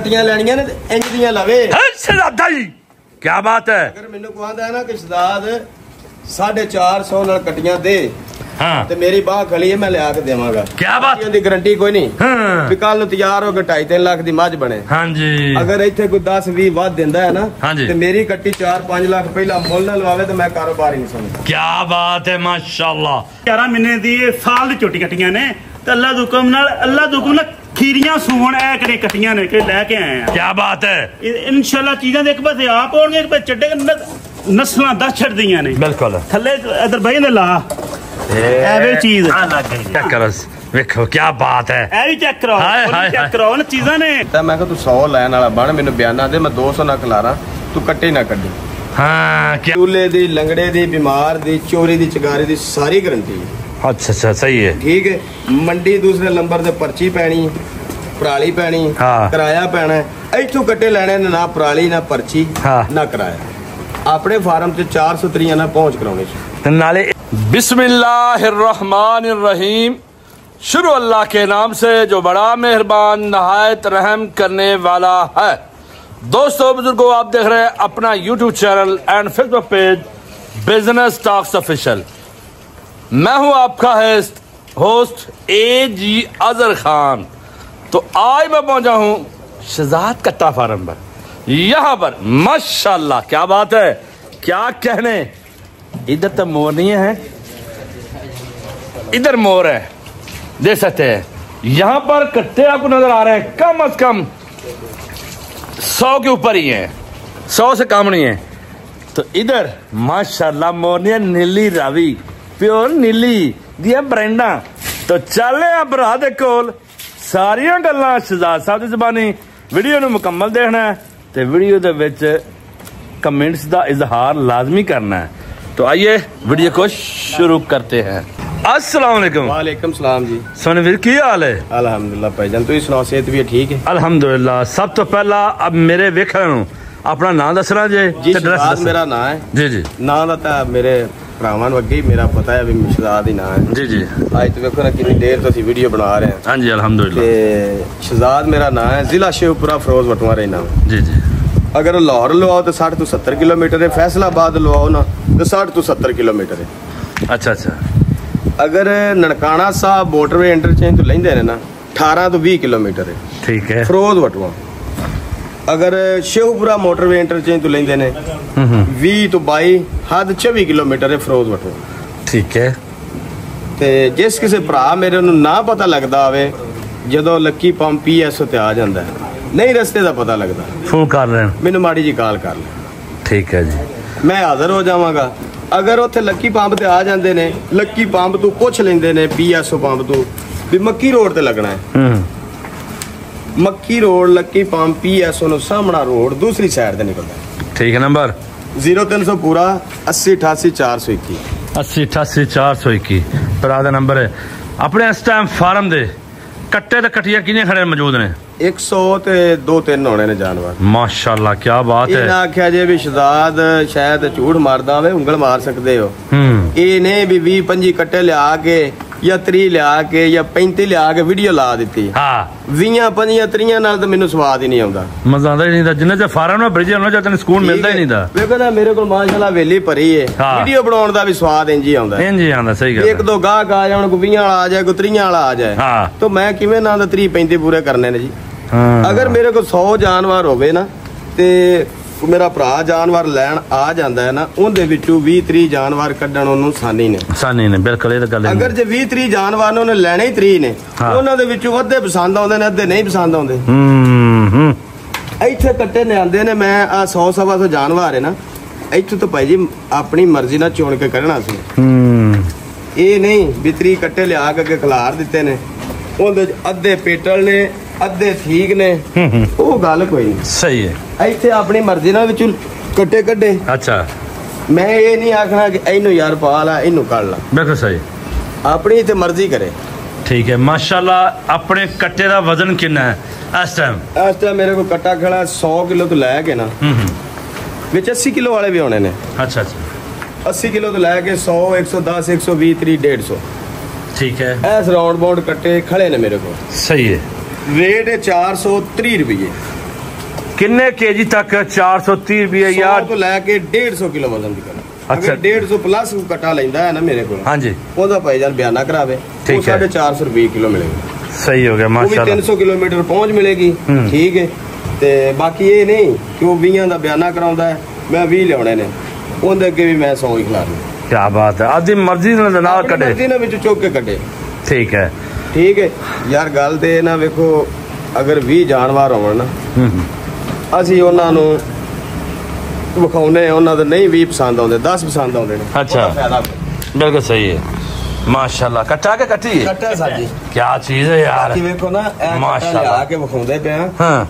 ਕਟੀਆਂ ਲੈਣੀਆਂ ਨੇ ਇੰਜ ਦੀਆਂ ਲਾਵੇ। ਸਦਾਦਾ ਜੀ ਕੀ ਬਾਤ ਹੈ। ਅਗਰ ਮੈਨੂੰ ਕਹਾਂਦਾ ਨਾ ਕਿ ਸਦਾਦ 450 ਨਾਲ ਕਟੀਆਂ ਦੇ। ਹਾਂ। ਤੇ ਮੇਰੀ ਬਾਹ ਖਲੀ ਹੈ ਮੈਂ ਲਿਆ ਕੇ ਦੇਵਾਂਗਾ। ਕੀ ਬਾਤ। ਹੈ ਦੀ ਕੋਈ ਨਹੀਂ। ਹਾਂ। ਵੀ ਕੱਲ ਨੂੰ ਤਿਆਰ ਹੋ ਕੇ 2.5 ਲੱਖ ਦੀ ਮੱਝ ਬਣੇ। ਹਾਂਜੀ। ਅਗਰ ਇੱਥੇ ਕੋਈ 10 20 ਵੱਧ ਦਿੰਦਾ ਹੈ ਨਾ ਤੇ ਮੇਰੀ ਕੱਟੀ 4 5 ਲੱਖ ਪਹਿਲਾਂ ਮੁੱਲ ਨਾਲ ਲਵਾਵੇ ਤੇ ਮੈਂ ਕਾਰੋਬਾਰ ਹੀ ਨਹੀਂ ਸਮਝਦਾ। ਕੀ ਬਾਤ ਹੈ ਮਾਸ਼ਾਅੱਲਾ। 11 ਮਹੀਨੇ ਦੀ ਸਾਲ ਦੀ ਛੋਟੀ ਕਟੀਆਂ ਨੇ ਤੇ ਅੱਲਾ ਦੇ ਹੁਕਮ ਨਾਲ ਅੱਲਾ ਦੇ ਹੁਕਮ ਨਾਲ ਖੀਰੀਆਂ ਸੂਣ ਐ ਕਰੇ ਕਟੀਆਂ ਨੇ ਕਿ ਲੈ ਕੇ ਆਏ ਆ। ਕੀ ਬਾਤ ਹੈ ਇਨਸ਼ਾਅੱਲਾ ਚੀਜ਼ਾਂ ਦੇ ਇੱਕ ਆਪ ਹੋਣਗੇ ਇੱਕ ਪਾਸੇ ਚੱਡੇ ਨਸਲਾਂ ਦਸ ਛੱਡਦੀਆਂ ਨੇ। ਬਿਲਕੁਲ। ਥੱਲੇ ਅਦਰ ਬਈ ਨੇ ਲਾ। ਐਵੇਂ ਚੀਜ਼। ਆ ਲੱਗ ਗਈ। ਚੈੱਕ ਕਰੋ ਵੇਖੋ ਕੀ ਬਾਤ ਹੈ ਐ ਵੀ ਚੈੱਕ ਕਰੋ ਚੈੱਕ ਕਰੋ ਨਾ ਚੀਜ਼ਾਂ ਨੇ। ਤਾਂ ਮੈਂ ਕਿਹਾ ਤੂੰ 100 ਲੈਣ ਵਾਲਾ ਬਣ ਮੈਨੂੰ ਬਿਆਨਾ ਦੇ ਮੈਂ 200 ਨਾ ਖਲਾਰਾਂ ਤੂੰ ਕੱਟੇ ਨਾ ਕੱਢੇ। ਹਾਂ ਚੂਲੇ ਦੀ ਲੰਗੜੇ ਦੀ ਬਿਮਾਰ ਦੀ ਚੋਰੀ ਦੀ ਚਗਾਰੇ ਦੀ ਸਾਰੀ ਗਰੰਟੀ। ਹੈ اچھا اچھا صحیح ہے۔ ٹھیک ہے۔ ہاں۔ نالے بسم اللہ الرحمن الرحیم۔ شروع اللہ کے نام سے جو بڑا مہربان نہایت رحم کرنے والا ہے۔ دوستو بزرگو آپ دیکھ رہے ہیں اپنا YouTube channel and Facebook page business talks official میں ہوں آپ کا heist host A G Azhar Khan تو آج میں پہنچا ہوں شہزاد کٹا فارم پر یہاں پر، ماشاءاللہ، کیا بات ہے؟ کیا کہنے؟ ادھر تو مور نہیں ہے۔ ادھر مور ہے۔ دیکھ سکتے ہیں۔ یہاں پر کٹے آپ کو نظر آ رہے ہیں۔ کم از کم سو کے اوپر ہی ہیں۔ سو سے کم نہیں ہیں۔ تو ادھر، ماشاءاللہ مورنیا نیلی راوی۔ प्योर नीली दिया ब्रांडा तो ਚੱਲੇ ਆ ਭਰਾ ਦੇ ਕੋਲ ਸਾਰੀਆਂ ਗੱਲਾਂ ਸ਼ਹਜ਼ਾਦ ਸਾਹਿਬ ਦੀ ਜ਼ਬਾਨੀ ਵੀਡੀਓ ਨੂੰ ਮੁਕੰਮਲ ਦੇਖਣਾ ਹੈ ਤੇ ਵੀਡੀਓ ਦੇ ਵਿੱਚ कमेंट्स ਦਾ इजहार लाजमी करना है तो आइए वीडियो को शुरू करते हैं अस्सलाम वालेकुम ਵਾਲੇਕਮ ਸਲਾਮ ਜੀ सोने वीर की हाल है ਅਲਹਮਦੁਲਿਲਾ ਭਾਈਜਾਨ ਤੁਸੀਂ ਸੁਣਾਓ ਸਿਹਤ ਵੀ ਠੀਕ ਹੈ ਅਲਹਮਦੁਲਿਲਾ ਸਭ ਤੋਂ ਪਹਿਲਾਂ ਅਬ ਮੇਰੇ ਵੇਖਣ ਨੂੰ ਆਪਣਾ ਨਾਮ ਦੱਸਣਾ ਜੇ ਜੀ ਤੇ address ਸ਼ਹਜ਼ਾਦ ਦੱਸਣਾ। ਮੇਰਾ ਨਾਂ ਹੈ ਜੀ ਜੀ ਨਾਂ ਦਾ ਤਾਂ ਮੇਰੇ ਭਰਾਵਾਂ ਨੂੰ ਅੱਗੇ ਹੀ ਮੇਰਾ ਪਤਾ ਹੈ ਵੀ ਸ਼ਹਜ਼ਾਦ ਹੀ ਨਾਂ ਹੈ। ਜੀ ਜੀ। ਅੱਜ ਤੇ ਵੇਖੋ ਨਾ ਕਿੰਨੀ ਦੇਰ ਤੋਂ ਅਸੀਂ ਵੀਡੀਓ ਬਣਾ ਰਹੇ ਹਾਂ। ਹਾਂਜੀ ਅਲਹਮਦੁਲਿਲਾ। ਤੇ ਸ਼ਹਜ਼ਾਦ ਮੇਰਾ ਨਾਂ ਹੈ ਜ਼ਿਲ੍ਹਾ ਸ਼ੇਖਪੁਰਾ ਫਿਰੋਜ਼ ਵਟਵਾ ਰਹਿਣਾ ਜੀ ਜੀ। ਅਗਰ ਲਾਹੌਰ ਲਵਾਓ ਤਾਂ 60 ਤੋਂ 70 ਕਿਲੋਮੀਟਰ ਹੈ ਫੈਸਲਾਬਾਦ ਲਵਾਓ ਨਾ ਤਾਂ 60 ਤੋਂ 70 ਕਿਲੋਮੀਟਰ ਹੈ। ਅੱਛਾ ਅੱਛਾ। ਅਗਰ ਨਨਕਾਣਾ ਸਾਹਿਬ ਮੋਟਰਵੇ ਇੰਟਰਚੇਂਜ ਤੋਂ ਲੈਂਦੇ ਨੇ ਨਾ 18 ਤੋਂ 20 ਕਿਲੋਮੀਟਰ ਹੈ। ਠੀਕ ਹੈ। ਫਿਰੋਜ਼ ਵਟਵਾ ਅਗਰ ਸ਼ੇਖਪੁਰਾ ਮੋਟਰਵੇ ਇੰਟਰਚੇਂਜ ਤੋਂ ਲੈਂਦੇ ਨੇ ਹੂੰ ਹੂੰ। 20 ਤੋਂ 22 ਹੱਦ 24 ਕਿਲੋਮੀਟਰ ਹੈ ਫਿਰੋਜ਼ ਵਟਵਾ ਠੀਕ ਹੈ। ਤੇ ਜਿਸ ਕਿਸੇ ਭਰਾ ਮੇਰੇ ਨੂੰ ਨਾ ਪਤਾ ਲੱਗਦਾ ਹੋਵੇ ਜਦੋਂ ਲੱਕੀ ਪੰਪ ਪੀਐਸਓ ਤੇ ਆ ਜਾਂਦਾ ਹੈ, ਨਹੀਂ ਰਸਤੇ ਦਾ ਪਤਾ ਲੱਗਦਾ। ਫੋਨ ਕਰ ਹਾਂ ਮੈਨੂੰ ਮਾੜੀ ਜੀ ਕਾਲ ਕਰ ਲੈ। ਠੀਕ ਹੈ ਜੀ। ਮੈਂ ਹਾਜ਼ਰ ਹੋ ਜਾਵਾਂਗਾ। ਅਗਰ ਉੱਥੇ ਲੱਕੀ ਪੰਪ ਤੇ ਆ ਜਾਂਦੇ ਨੇ ਲੱਕੀ ਪੰਪ ਤੋਂ ਪੁੱਛ ਲੈਂਦੇ ਨੇ ਪੀਐਸਓ ਪੰਪ ਤੋਂ ਵੀ ਮੱਕੀ ਰੋਡ ਤੇ ਲੱਗਣਾ ਹੈ। ਹੂੰ। ਮੱਕੀ ਰੋਡ ਲੱਕੀ ਪੰਪ ਪੀਐਸਓ ਨੂੰ ਸਾਹਮਣਾ ਰੋਡ ਦੂਸਰੀ ਸਾਈਡ ਤੇ ਨਿਕਲਦਾ। ਠੀਕ ਹੈ ਨੰਬਰ? 0300 ਪੂਰਾ 80 88 421 80 88 421 ਭਰਾ ਦਾ ਨੰਬਰ ਹੈ। ਆਪਣੇ ਇਸ ਟਾਈਮ ਫਾਰਮ ਦੇ ਕੱਟੇ ਤੇ ਕਟੀਆਂ ਕਿੰਨੇ ਖੜੇ ਮੌਜੂਦ ਨੇ? 100 ਤੇ 2 3 ਹੋਣੇ ਨੇ ਜਾਨਵਰ। ਮਾਸ਼ਾਅੱਲਾ ਕੀ ਬਾਤ ਹੈ। ਆਖਿਆ ਜੇ ਵੀ ਸ਼ਹਜ਼ਾਦ ਸ਼ਾਇਦ ਝੂਠ ਮਾਰਦਾ ਹੋਵੇ ਉਂਗਲ ਮਾਰ ਸਕਦੇ ਹੋ। ਹੂੰ। ਇਹ ਨੇ ਵੀ 20 25 ਕੱਟੇ ਲਿਆ ਕੇ ਜਾਂ 30 ਲਿਆ ਕੇ ਜਾਂ 35 ਲਿਆ ਕੇ ਵੀਡੀਓ ਲਾ ਦਿੱਤੀ। ਹਾਂ। 20 25 30 ਨਾਲ ਤਾਂ ਮੈਨੂੰ ਸਵਾਦ ਹੀ ਨਹੀਂ ਆਉਂਦਾ। ਮਜ਼ਾ ਆਉਂਦਾ ਹੀ ਨਹੀਂ ਦਾ ਜਿੰਨੇ ਚ ਫਾਰਮ ਨਾਲ ਬ੍ਰਿਜ ਚ ਤੈਨੂੰ ਸਕੂਨ ਮਿਲਦਾ ਹੀ ਨਹੀਂ ਦਾ ਵੇਖੋ ਨਾ ਮੇਰੇ ਕੋਲ ਮਾਸ਼ਾਅੱਲਾ ਵੇਲੀ ਭਰੀ ਏ। ਵੀਡੀਓ ਬਣਾਉਣ ਦਾ ਵੀ ਸਵਾਦ ਇੰਜ ਹੀ ਆਉਂਦਾ। ਇੰਜ ਹੀ ਆਉਂਦਾ ਸਹੀ ਗੱਲ ਇੱਕ। ਦੋ ਗਾਹਕ ਆ ਜਾਣ ਕੋ 20 ਵਾਲਾ ਆ ਜਾਏ ਕੋ 30 ਵਾਲਾ ਆ ਜਾਏ। ਹਾਂ। ਤਾਂ ਮੈਂ ਕਿਵੇਂ ਨਾ ਦਾ 30 35 ਪੂਰੇ ਕਰਨੇ ਨੇ ਜੀ? ਹਾਂ। ਅਗਰ ਮੇਰੇ ਕੋਲ 100 ਜਾਨਵਰ ਹੋਵੇ ਨਾ ਤੇ ਮੇਰਾ ਭਰਾ ਜਾਨਵਰ ਲੈਣ ਆ ਜਾਂਦਾ ਹੈ ਨਾ ਉਹਦੇ ਵਿੱਚੋਂ 20 30 ਜਾਨਵਰ ਕੱਢਣ ਉਹਨੂੰ ਸਾਨੀ ਨੇ। ਸਾਨੀ ਨੇ ਬਿਲਕੁਲ ਇਹ ਤਾਂ ਗੱਲ ਅਗਰ ਹੈ ਜੇ 20 30 ਜਾਨਵਰ ਨੇ ਉਹਨੇ ਲੈਣੇ ਹੀ 30 ਨੇ। ਉਹਨਾਂ ਦੇ ਵਿੱਚੋਂ ਅੱਧੇ ਪਸੰਦ ਆਉਂਦੇ ਨੇ ਅੱਧੇ ਨਹੀਂ ਪਸੰਦ ਆਉਂਦੇ। ਹੂੰ ਹੂੰ। ਇੱਥੇ ਕੱਟੇ ਨੇ ਆਂਦੇ ਨੇ ਮੈਂ ਆ 100 ਸਵਾ ਸੌ ਜਾਨਵਰ ਹੈ ਨਾ ਇੱਥੇ ਤਾਂ ਭਾਈ ਜੀ ਆਪਣੀ ਮਰਜ਼ੀ ਨਾਲ ਚੁਣ ਕੇ ਕੱਢਣਾ ਸੀ। ਹੂੰ। ਇਹ ਨਹੀਂ ਬਿਤਰੀ ਕੱਟੇ ਲਿਆ ਕੇ ਖਿਲਾਰ ਦਿੱਤੇ ਨੇ। ਉਹਦੇ ਅੱਧੇ ਪੇਟਲ ਨੇ ਅੱਧੇ ਠੀਕ ਨੇ। ਉਹ ਗੱਲ ਕੋਈ ਨਹੀਂ। ਸਹੀ ਹੈ। ਇੱਥੇ ਆਪਣੀ ਮਰਜ਼ੀ ਨਾਲ ਵਿੱਚੋਂ ਕੱਟੇ ਕੱਢੇ। ਅੱਛਾ। ਮੈਂ ਇਹ ਨਹੀਂ ਆਖਣਾ ਕਿ ਇਹਨੂੰ ਯਾਰ ਪਾ ਲਾ ਇਹਨੂੰ ਕੱਢ ਲਾ। ਬਿਲਕੁਲ ਸਹੀ। ਆਪਣੀ ਤੇ ਮਰਜ਼ੀ ਕਰੇ। ਠੀਕ ਹੈ। ਮਾਸ਼ਾਅੱਲਾ ਆਪਣੇ ਕੱਟੇ ਦਾ ਵਜ਼ਨ ਕਿੰਨਾ ਹੈ ਇਸ ਟਾਈਮ ਇਸ ਟਾਈਮ ਮੇਰੇ ਕੋਲ ਕੱਟਾ ਖੜਾ 100 ਕਿਲੋ ਤੋਂ ਲੈ ਕੇ ਨਾ। ਹੂੰ ਹੂੰ। ਵਿੱਚ 80 ਕਿਲੋ ਵਾਲੇ ਵੀ ਆਉਣੇ ਨੇ। ਅੱਛਾ ਅੱਛਾ। 80 ਕਿਲੋ ਤੋਂ ਲੈ ਕੇ 100 110 120 30 150 ਠੀਕ ਹੈ। ਐਸ ਰਾਉਂਡ ਬਾਉਂਡ ਕੱਟੇ ਖੜੇ ਨੇ ਮੇਰੇ ਕੋਲ। ਸਹੀ ਹੈ। ਰੇਟ ਹੈ 430 ਰੁਪਏ ਕਿੰਨੇ ਕੇਜੀ ਤੱਕ 430 ਰੁਪਏ ਜਾਂ ਤੋਂ ਲੈ ਕੇ 150 ਕਿਲੋ ਵਜ਼ਨ ਦੀ ਕਰ ਅੱਛਾ। ਅਗਰ 150 ਪਲੱਸ ਕਟਾ ਲੈਂਦਾ ਹੈ ਨਾ ਮੇਰੇ ਕੋਲ ਹਾਂਜੀ। ਉਹਦਾ ਭਾਈਜਾਨ ਬਿਆਨਾ ਕਰਾਵੇ। ਉਹ ਹੈ। 450 ਰੁਪਏ ਕਿਲੋ ਮਿਲੇਗਾ। ਸਹੀ ਹੋ ਗਿਆ ਉਹ ਵੀ ਮਾਸ਼ਾਅੱਲਾ। 300 ਕਿਲੋਮੀਟਰ ਪਹੁੰਚ ਮਿਲੇਗੀ। ਠੀਕ ਹੈ। ਤੇ ਬਾਕੀ ਇਹ ਨਹੀਂ ਕਿ ਉਹ 20 ਦਾ ਬਿਆਨਾ ਕਰਾਉਂਦਾ ਹੈ। ਮੈਂ 20 ਲਿਆਉਣੇ ਨੇ। ਉਹਦੇ ਅੱਗੇ ਵੀ ਮੈਂ 100 ਹੀ ਖਿਲਾਰਨਾ। ਕੀ ਬਾਤ ਹੈ। ਆਪਦੀ ਮਰਜ਼ੀ ਨਾਲ ਨਾਲ ਕੱਢੇ। ਮਰਜ਼ੀ ਨਾਲ ਵਿੱਚ ਚੁੱਕ ਕੇ ਕੱਢੇ। ਠੀਕ ਹੈ। ਠੀਕ ਹੈ ਯਾਰ ਗੱਲ ਤੇ ਨਾ ਵੇਖੋ ਅਗਰ 20 ਜਾਨਵਰ ਹੋਣ ਨਾ। ਅਸੀਂ ਉਹਨਾਂ ਨੂੰ ਵਿਖਾਉਨੇ ਉਹਨਾਂ ਦੇ ਨਹੀਂ 20 ਪਸੰਦ ਆਉਂਦੇ 10 ਪਸੰਦ ਆਉਂਦੇ ਨੇ ਅੱਛਾ। ਬਿਲਕੁਲ ਸਹੀ ਹੈ ਮਾਸ਼ਾਅੱਲਾ ਕੱਟਾ ਕੇ ਕੱਟੀ ਹੈ ਕੱਟਾ ਸਾਜੀ ਕੀ ਚੀਜ਼ ਹੈ ਯਾਰ ਕਿ ਵੇਖੋ ਨਾ ਮਾਸ਼ਾਅੱਲਾ। ਲਿਆ ਕੇ ਵਿਖਾਉਂਦੇ ਪਿਆ ਹਾਂ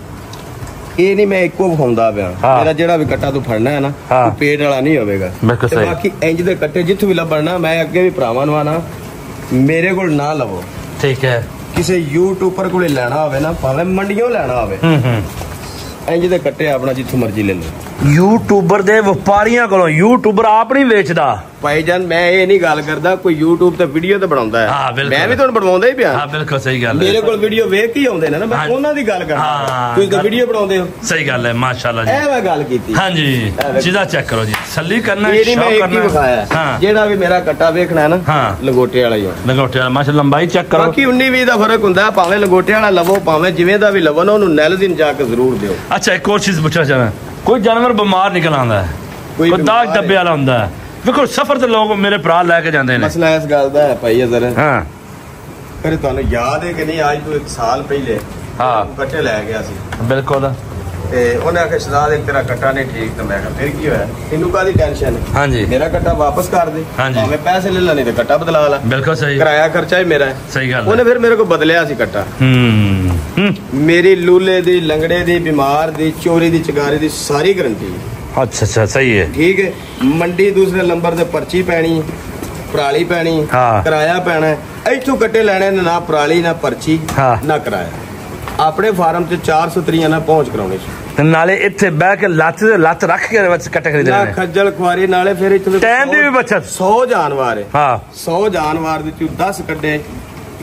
ਇਹ ਨਹੀਂ ਮੈਂ ਇੱਕੋ ਵਿਖਾਉਂਦਾ ਪਿਆ। ਮੇਰਾ ਜਿਹੜਾ ਵੀ ਕੱਟਾ ਤੂੰ ਫੜਨਾ ਹੈ ਨਾ। ਉਹ ਪੇਟ ਵਾਲਾ ਨਹੀਂ ਹੋਵੇਗਾ ਤੇ। ਬਾਕੀ ਇੰਜ ਦੇ ਕੱਟੇ ਜਿੱਥੋਂ ਵੀ ਲੱਭਣਾ ਮੈਂ ਅੱਗੇ ਵੀ ਭਰਾਵਾਂ ਨੂੰ ਆਣਾ ਮੇਰੇ ਕੋਲ ਨਾ ਲਵੋ ਠੀਕ ਹੈ। ਕਿਸੇ ਯੂਟਿਊਬਰ ਕੋਲੇ ਲੈਣਾ ਹੋਵੇ ਨਾ ਭਾਵੇਂ ਮੰਡੀਆਂ ਲੈਣਾ ਹੋਵੇ। ਹੂੰ ਹੂੰ। ਇੰਜ ਦੇ ਕੱਟੇ ਆਪਣਾ ਜਿੱਥੋਂ ਮਰਜ਼ੀ ਲੈ ਲਓ। ਯੂਟਿਊਬਰ ਦੇ ਵਪਾਰੀਆਂ ਕੋਲੋਂ ਯੂਟਿਊਬਰ ਆਪ ਨਹੀਂ ਵੇਚਦਾ। ਭਾਈਜਾਨ ਮੈਂ ਇਹ ਨਹੀਂ ਗੱਲ ਕਰਦਾ ਕੋਈ YouTube ਤੇ ਵੀਡੀਓ ਤੇ ਬਣਾਉਂਦਾ ਹੈ। ਮੈਂ ਵੀ ਤੁਹਾਨੂੰ ਬਣਵਾਉਂਦਾ ਹੀ ਪਿਆ। ਹਾਂ ਬਿਲਕੁਲ ਸਹੀ ਗੱਲ ਮੇਰੇ ਕੋਲ ਵੀਡੀਓ ਵੇਖ ਕੇ ਆਉਂਦੇ ਨੇ ਨਾ ਮੈਂ। ਉਹਨਾਂ ਦੀ ਗੱਲ ਕਰਦਾ। ਤੁਸੀਂ ਤਾਂ ਵੀਡੀਓ ਬਣਾਉਂਦੇ ਹੋ। ਸਹੀ ਗੱਲ ਹੈ ਮਾਸ਼ਾਅੱਲਾ ਜੀ। ਇਹ ਮੈਂ ਗੱਲ ਕੀਤੀ। ਹਾਂਜੀ। ਜਿਹਦਾ ਚੈੱਕ ਕਰੋ ਜੀ। ਸੱਲੀ ਕਰਨਾ ਸ਼ੌਕ ਕਰਨਾ। ਹੈ। ਜਿਹੜਾ ਵੀ ਮੇਰਾ ਕੱਟਾ ਵੇਖਣਾ ਹੈ ਨਾ। ਲੰਗੋਟੇ ਵਾਲਾ ਹੀ ਹੋਣਾ ਲੰਗੋਟੇ ਵਾਲਾ ਮਾਸ਼ਾ ਲੰਬਾਈ ਚੈੱਕ ਕਰੋ। ਬਾਕੀ 19 20 ਦਾ ਫ਼ਰਕ ਹੁੰਦਾ ਭਾਵੇਂ ਲੰਗੋਟੇ ਵਾਲਾ ਲਵੋ ਭਾਵੇਂ ਜਿਵੇਂ ਦਾ ਵੀ ਲਵੋ ਨਾ ਉਹਨੂੰ ਨੈਲਜ਼ਿਨ ਜਾ ਕੇ ਜ਼ਰੂਰ ਦਿਓ। ਅੱਛਾ ਇੱਕ ਹੋਰ ਚੀਜ਼ ਪੁੱਛਣਾ ਚਾਹਾਂ ਕੋਈ ਜਾਨਵਰ ਬਿਮਾਰ ਨਿਕਲ ਆਉਂਦਾ ਹੈ ਕੋਈ ਦਾਗ ਡੱਬੇ ਵਾਲਾ ਹੁੰਦਾ ਹੈ। ਵੇਖੋ ਸਫਰ ਤੇ ਲੋਕ ਮੇਰੇ ਭਰਾ ਲੈ ਕੇ ਜਾਂਦੇ ਨੇ। ਮਸਲਾ ਇਸ ਗੱਲ ਦਾ ਹੈ ਭਾਈ ਅਜ਼ਰ। ਹਾਂ। ਤੁਹਾਨੂੰ ਯਾਦ ਹੈ ਕਿ ਨਹੀਂ? ਅੱਜ ਤੋਂ ਇੱਕ ਸਾਲ ਪਹਿਲੇ ਹਾਂ। ਕੱਟੇ ਲੈ ਗਿਆ ਸੀ। ਬਿਲਕੁਲ। ਤੇ ਉਹਨੇ ਆਖਿਆ ਸ਼ਦਾਦ ਇੱਕ ਤੇਰਾ ਕੱਟਾ ਨਹੀਂ ਠੀਕ। ਤਾਂ ਮੈਂ ਕਿਹਾ ਫਿਰ ਕੀ ਹੋਇਆ? ਤੈਨੂੰ ਕਾਦੀ ਟੈਨਸ਼ਨ ਹੈ ਹਾਂਜੀ। ਮੇਰਾ ਕੱਟਾ ਵਾਪਸ ਕਰ ਦੇ। ਹਾਂਜੀ। ਭਾਵੇਂ ਪੈਸੇ ਲੈ ਲੈ ਨਹੀਂ ਤੇ ਕੱਟਾ ਬਦਲਾ ਲਾ। ਬਿਲਕੁਲ ਸਹੀ। ਕਿਰਾਇਆ ਖਰਚਾ ਹੀ ਮੇਰਾ ਹੈ। ਸਹੀ ਗੱਲ ਉਹਨੇ ਫਿਰ ਮੇਰੇ ਕੋਲ ਬਦਲਿਆ ਸੀ ਕੱਟਾ। ਹੂੰ ਹੂੰ। ਮੇਰੀ ਲੂਲੇ ਦੀ ਲੰਗੜੇ ਦੀ ਬਿਮਾਰ ਦੀ ਚੋਰੀ ਦੀ ਚਗਾਰੀ ਦੀ ਸਾਰੀ ਗਰੰਟੀ ਹੈ। ਅੱਛਾ ਅੱਛਾ ਸਹੀ ਹੈ। ਠੀਕ ਹੈ। ਮੰਡੀ ਦੂਸਰੇ ਨੰਬਰ ਤੇ ਪਰਚੀ ਪੈਣੀ ਪਰਾਲੀ ਪੈਣੀ ਹਾਂ। ਕਿਰਾਇਆ ਪੈਣਾ ਹੈ। ਇੱਥੋਂ ਕੱਟੇ ਲੈਣੇ ਨੇ ਨਾ ਪਰਾਲੀ ਨਾ ਪਰਚੀ ਹਾਂ। ਨਾ ਕਿਰਾਇਆ। ਆਪਣੇ ਫਾਰਮ 'ਚ 400 ਤਰੀਆਂ ਨਾਲ ਪਹੁੰਚ ਕਰਾਉਣੀ ਸੀ। ਤੇ ਨਾਲੇ ਇੱਥੇ ਬਹਿ ਕੇ ਲੱਤ ਤੇ ਲੱਤ ਰੱਖ ਕੇ ਵਿੱਚ ਕੱਟ ਖਰੀਦੇ ਨਾ ਨੇ। ਖੱਜਲ ਖੁਆਰੀ ਨਾਲੇ ਫਿਰ ਇੱਥੇ ਟਾਈਮ ਦੀ ਵੀ ਬਚਤ। 100 ਜਾਨਵਰ ਹੈ। ਹਾਂ। 100 ਜਾਨਵਰ ਦੇ ਚੋਂ 10 ਕੱਢੇ।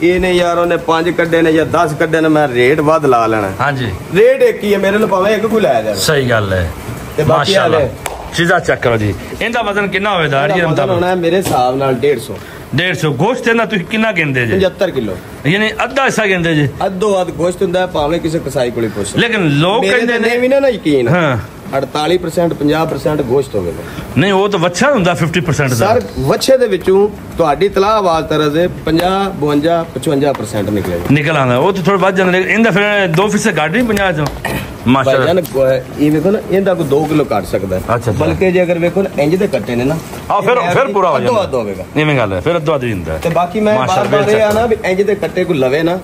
ਇਹਨੇ ਯਾਰ ਉਹਨੇ 5 ਕੱਢੇ ਨੇ ਜਾਂ 10 ਕੱਢੇ ਨੇ ਮੈਂ ਰੇਟ ਵੱਧ ਲਾ ਲੈਣਾ। ਹਾਂਜੀ। ਰੇਟ ਇੱਕ ਹੀ ਹੈ ਮੇਰੇ ਨਾਲ ਭਾਵੇਂ ਇੱਕ ਕੋਈ ਲੈ ਜਾਵੇ। ਸਹੀ ਗੱਲ ਹੈ। ਤੇ ਬਾਕੀ ਹਾਲੇ ਚੀਜ਼ਾਂ ਚੈੱਕ ਕਰੋ ਜੀ। ਇਹਦਾ ਵਜ਼ਨ ਕਿੰਨਾ ਹੋਵੇਗਾ? ਅੜੀਏ ਵਜ਼ਨ ਹੋਣਾ ਮੇਰੇ ਹਿਸਾਬ ਨਾਲ 150 150 ਗੋਸ਼ਤ ਇਹਦਾ ਤੁਸੀਂ ਕਿੰਨਾ ਗਿਣਦੇ ਜੀ? 75 ਕਿਲੋ। ਯਾਨੀ ਅੱਧਾ ਹਿੱਸਾ ਗਿਣਦੇ ਜੀ। ਅੱਧੋ ਅੱਧ ਗੋਸ਼ਤ ਹੁੰਦਾ ਹੈ, ਭਾਵੇਂ ਕਿਸੇ ਕਸਾਈ ਕੋਲੇ ਪੁੱਛ ਲੇਕਿਨ ਲੋਕ ਕਹਿੰਦੇ ਨੇ ਵੀ ਨਾ ਨਾ ਯਕੀਨ। ਹਾਂ। 48% 50% ਗੋਸ਼ਤ ਹੋਵੇਗਾ ਨਹੀਂ ਉਹ ਤਾਂ ਵੱਛਾ ਹੁੰਦਾ 50% ਦਾ। ਸਰ ਵੱਛੇ ਦੇ ਵਿੱਚੋਂ ਤੁਹਾਡੀ ਤਲਾਹ ਆਵਾਜ਼ ਤਰਜ਼ 50 52 55% ਨਿਕਲੇਗਾ ਨਿਕਲ। ਆਉਂਦਾ। ਉਹ ਤਾਂ ਥੋੜਾ ਵੱਧ ਜਾਂਦਾ ਇਹਦਾ ਫਿਰ ਦੋ ਫੀਸੇ ਘੱਟ ਨਹੀਂ 50 ਚੋਂ। ਮਾਸ਼ਾਅੱਲਾ ਭਾਈਜਾਨ ਇਹ ਵੇਖੋ ਨਾ ਇਹਦਾ ਕੋਈ 2 ਕਿਲੋ ਕੱਟ ਸਕਦਾ। ਅੱਛਾ, ਅੱਛਾ। ਬਲਕਿ ਜੇ ਅਗਰ ਵੇਖੋ ਨਾ ਇੰਜ ਦੇ ਕੱਟੇ ਨੇ ਨਾ ਆ ਫਿਰ ਇਹ ਫਿਰ ਪੂਰਾ ਹੋ ਅੱਧੋ ਜਾਂਦਾ। ਅੱਧ ਹੋਵੇਗਾ। ਇਵੇਂ ਗੱਲ ਹੈ ਫਿਰ ਅੱਧੋ ਅੱਧ ਹੀ ਹੁੰਦਾ ਹੈ। ਤੇ ਬਾਕੀ ਮੈਂ ਬਾਰ ਮਾਸ਼ਾਅੱਲਾ, ਬਾਰ ਇਹ ਆ ਨਾ ਵੀ ਇੰਜ ਦੇ ਕੱਟੇ ਕੋਈ ਲਵੇ ਨਾ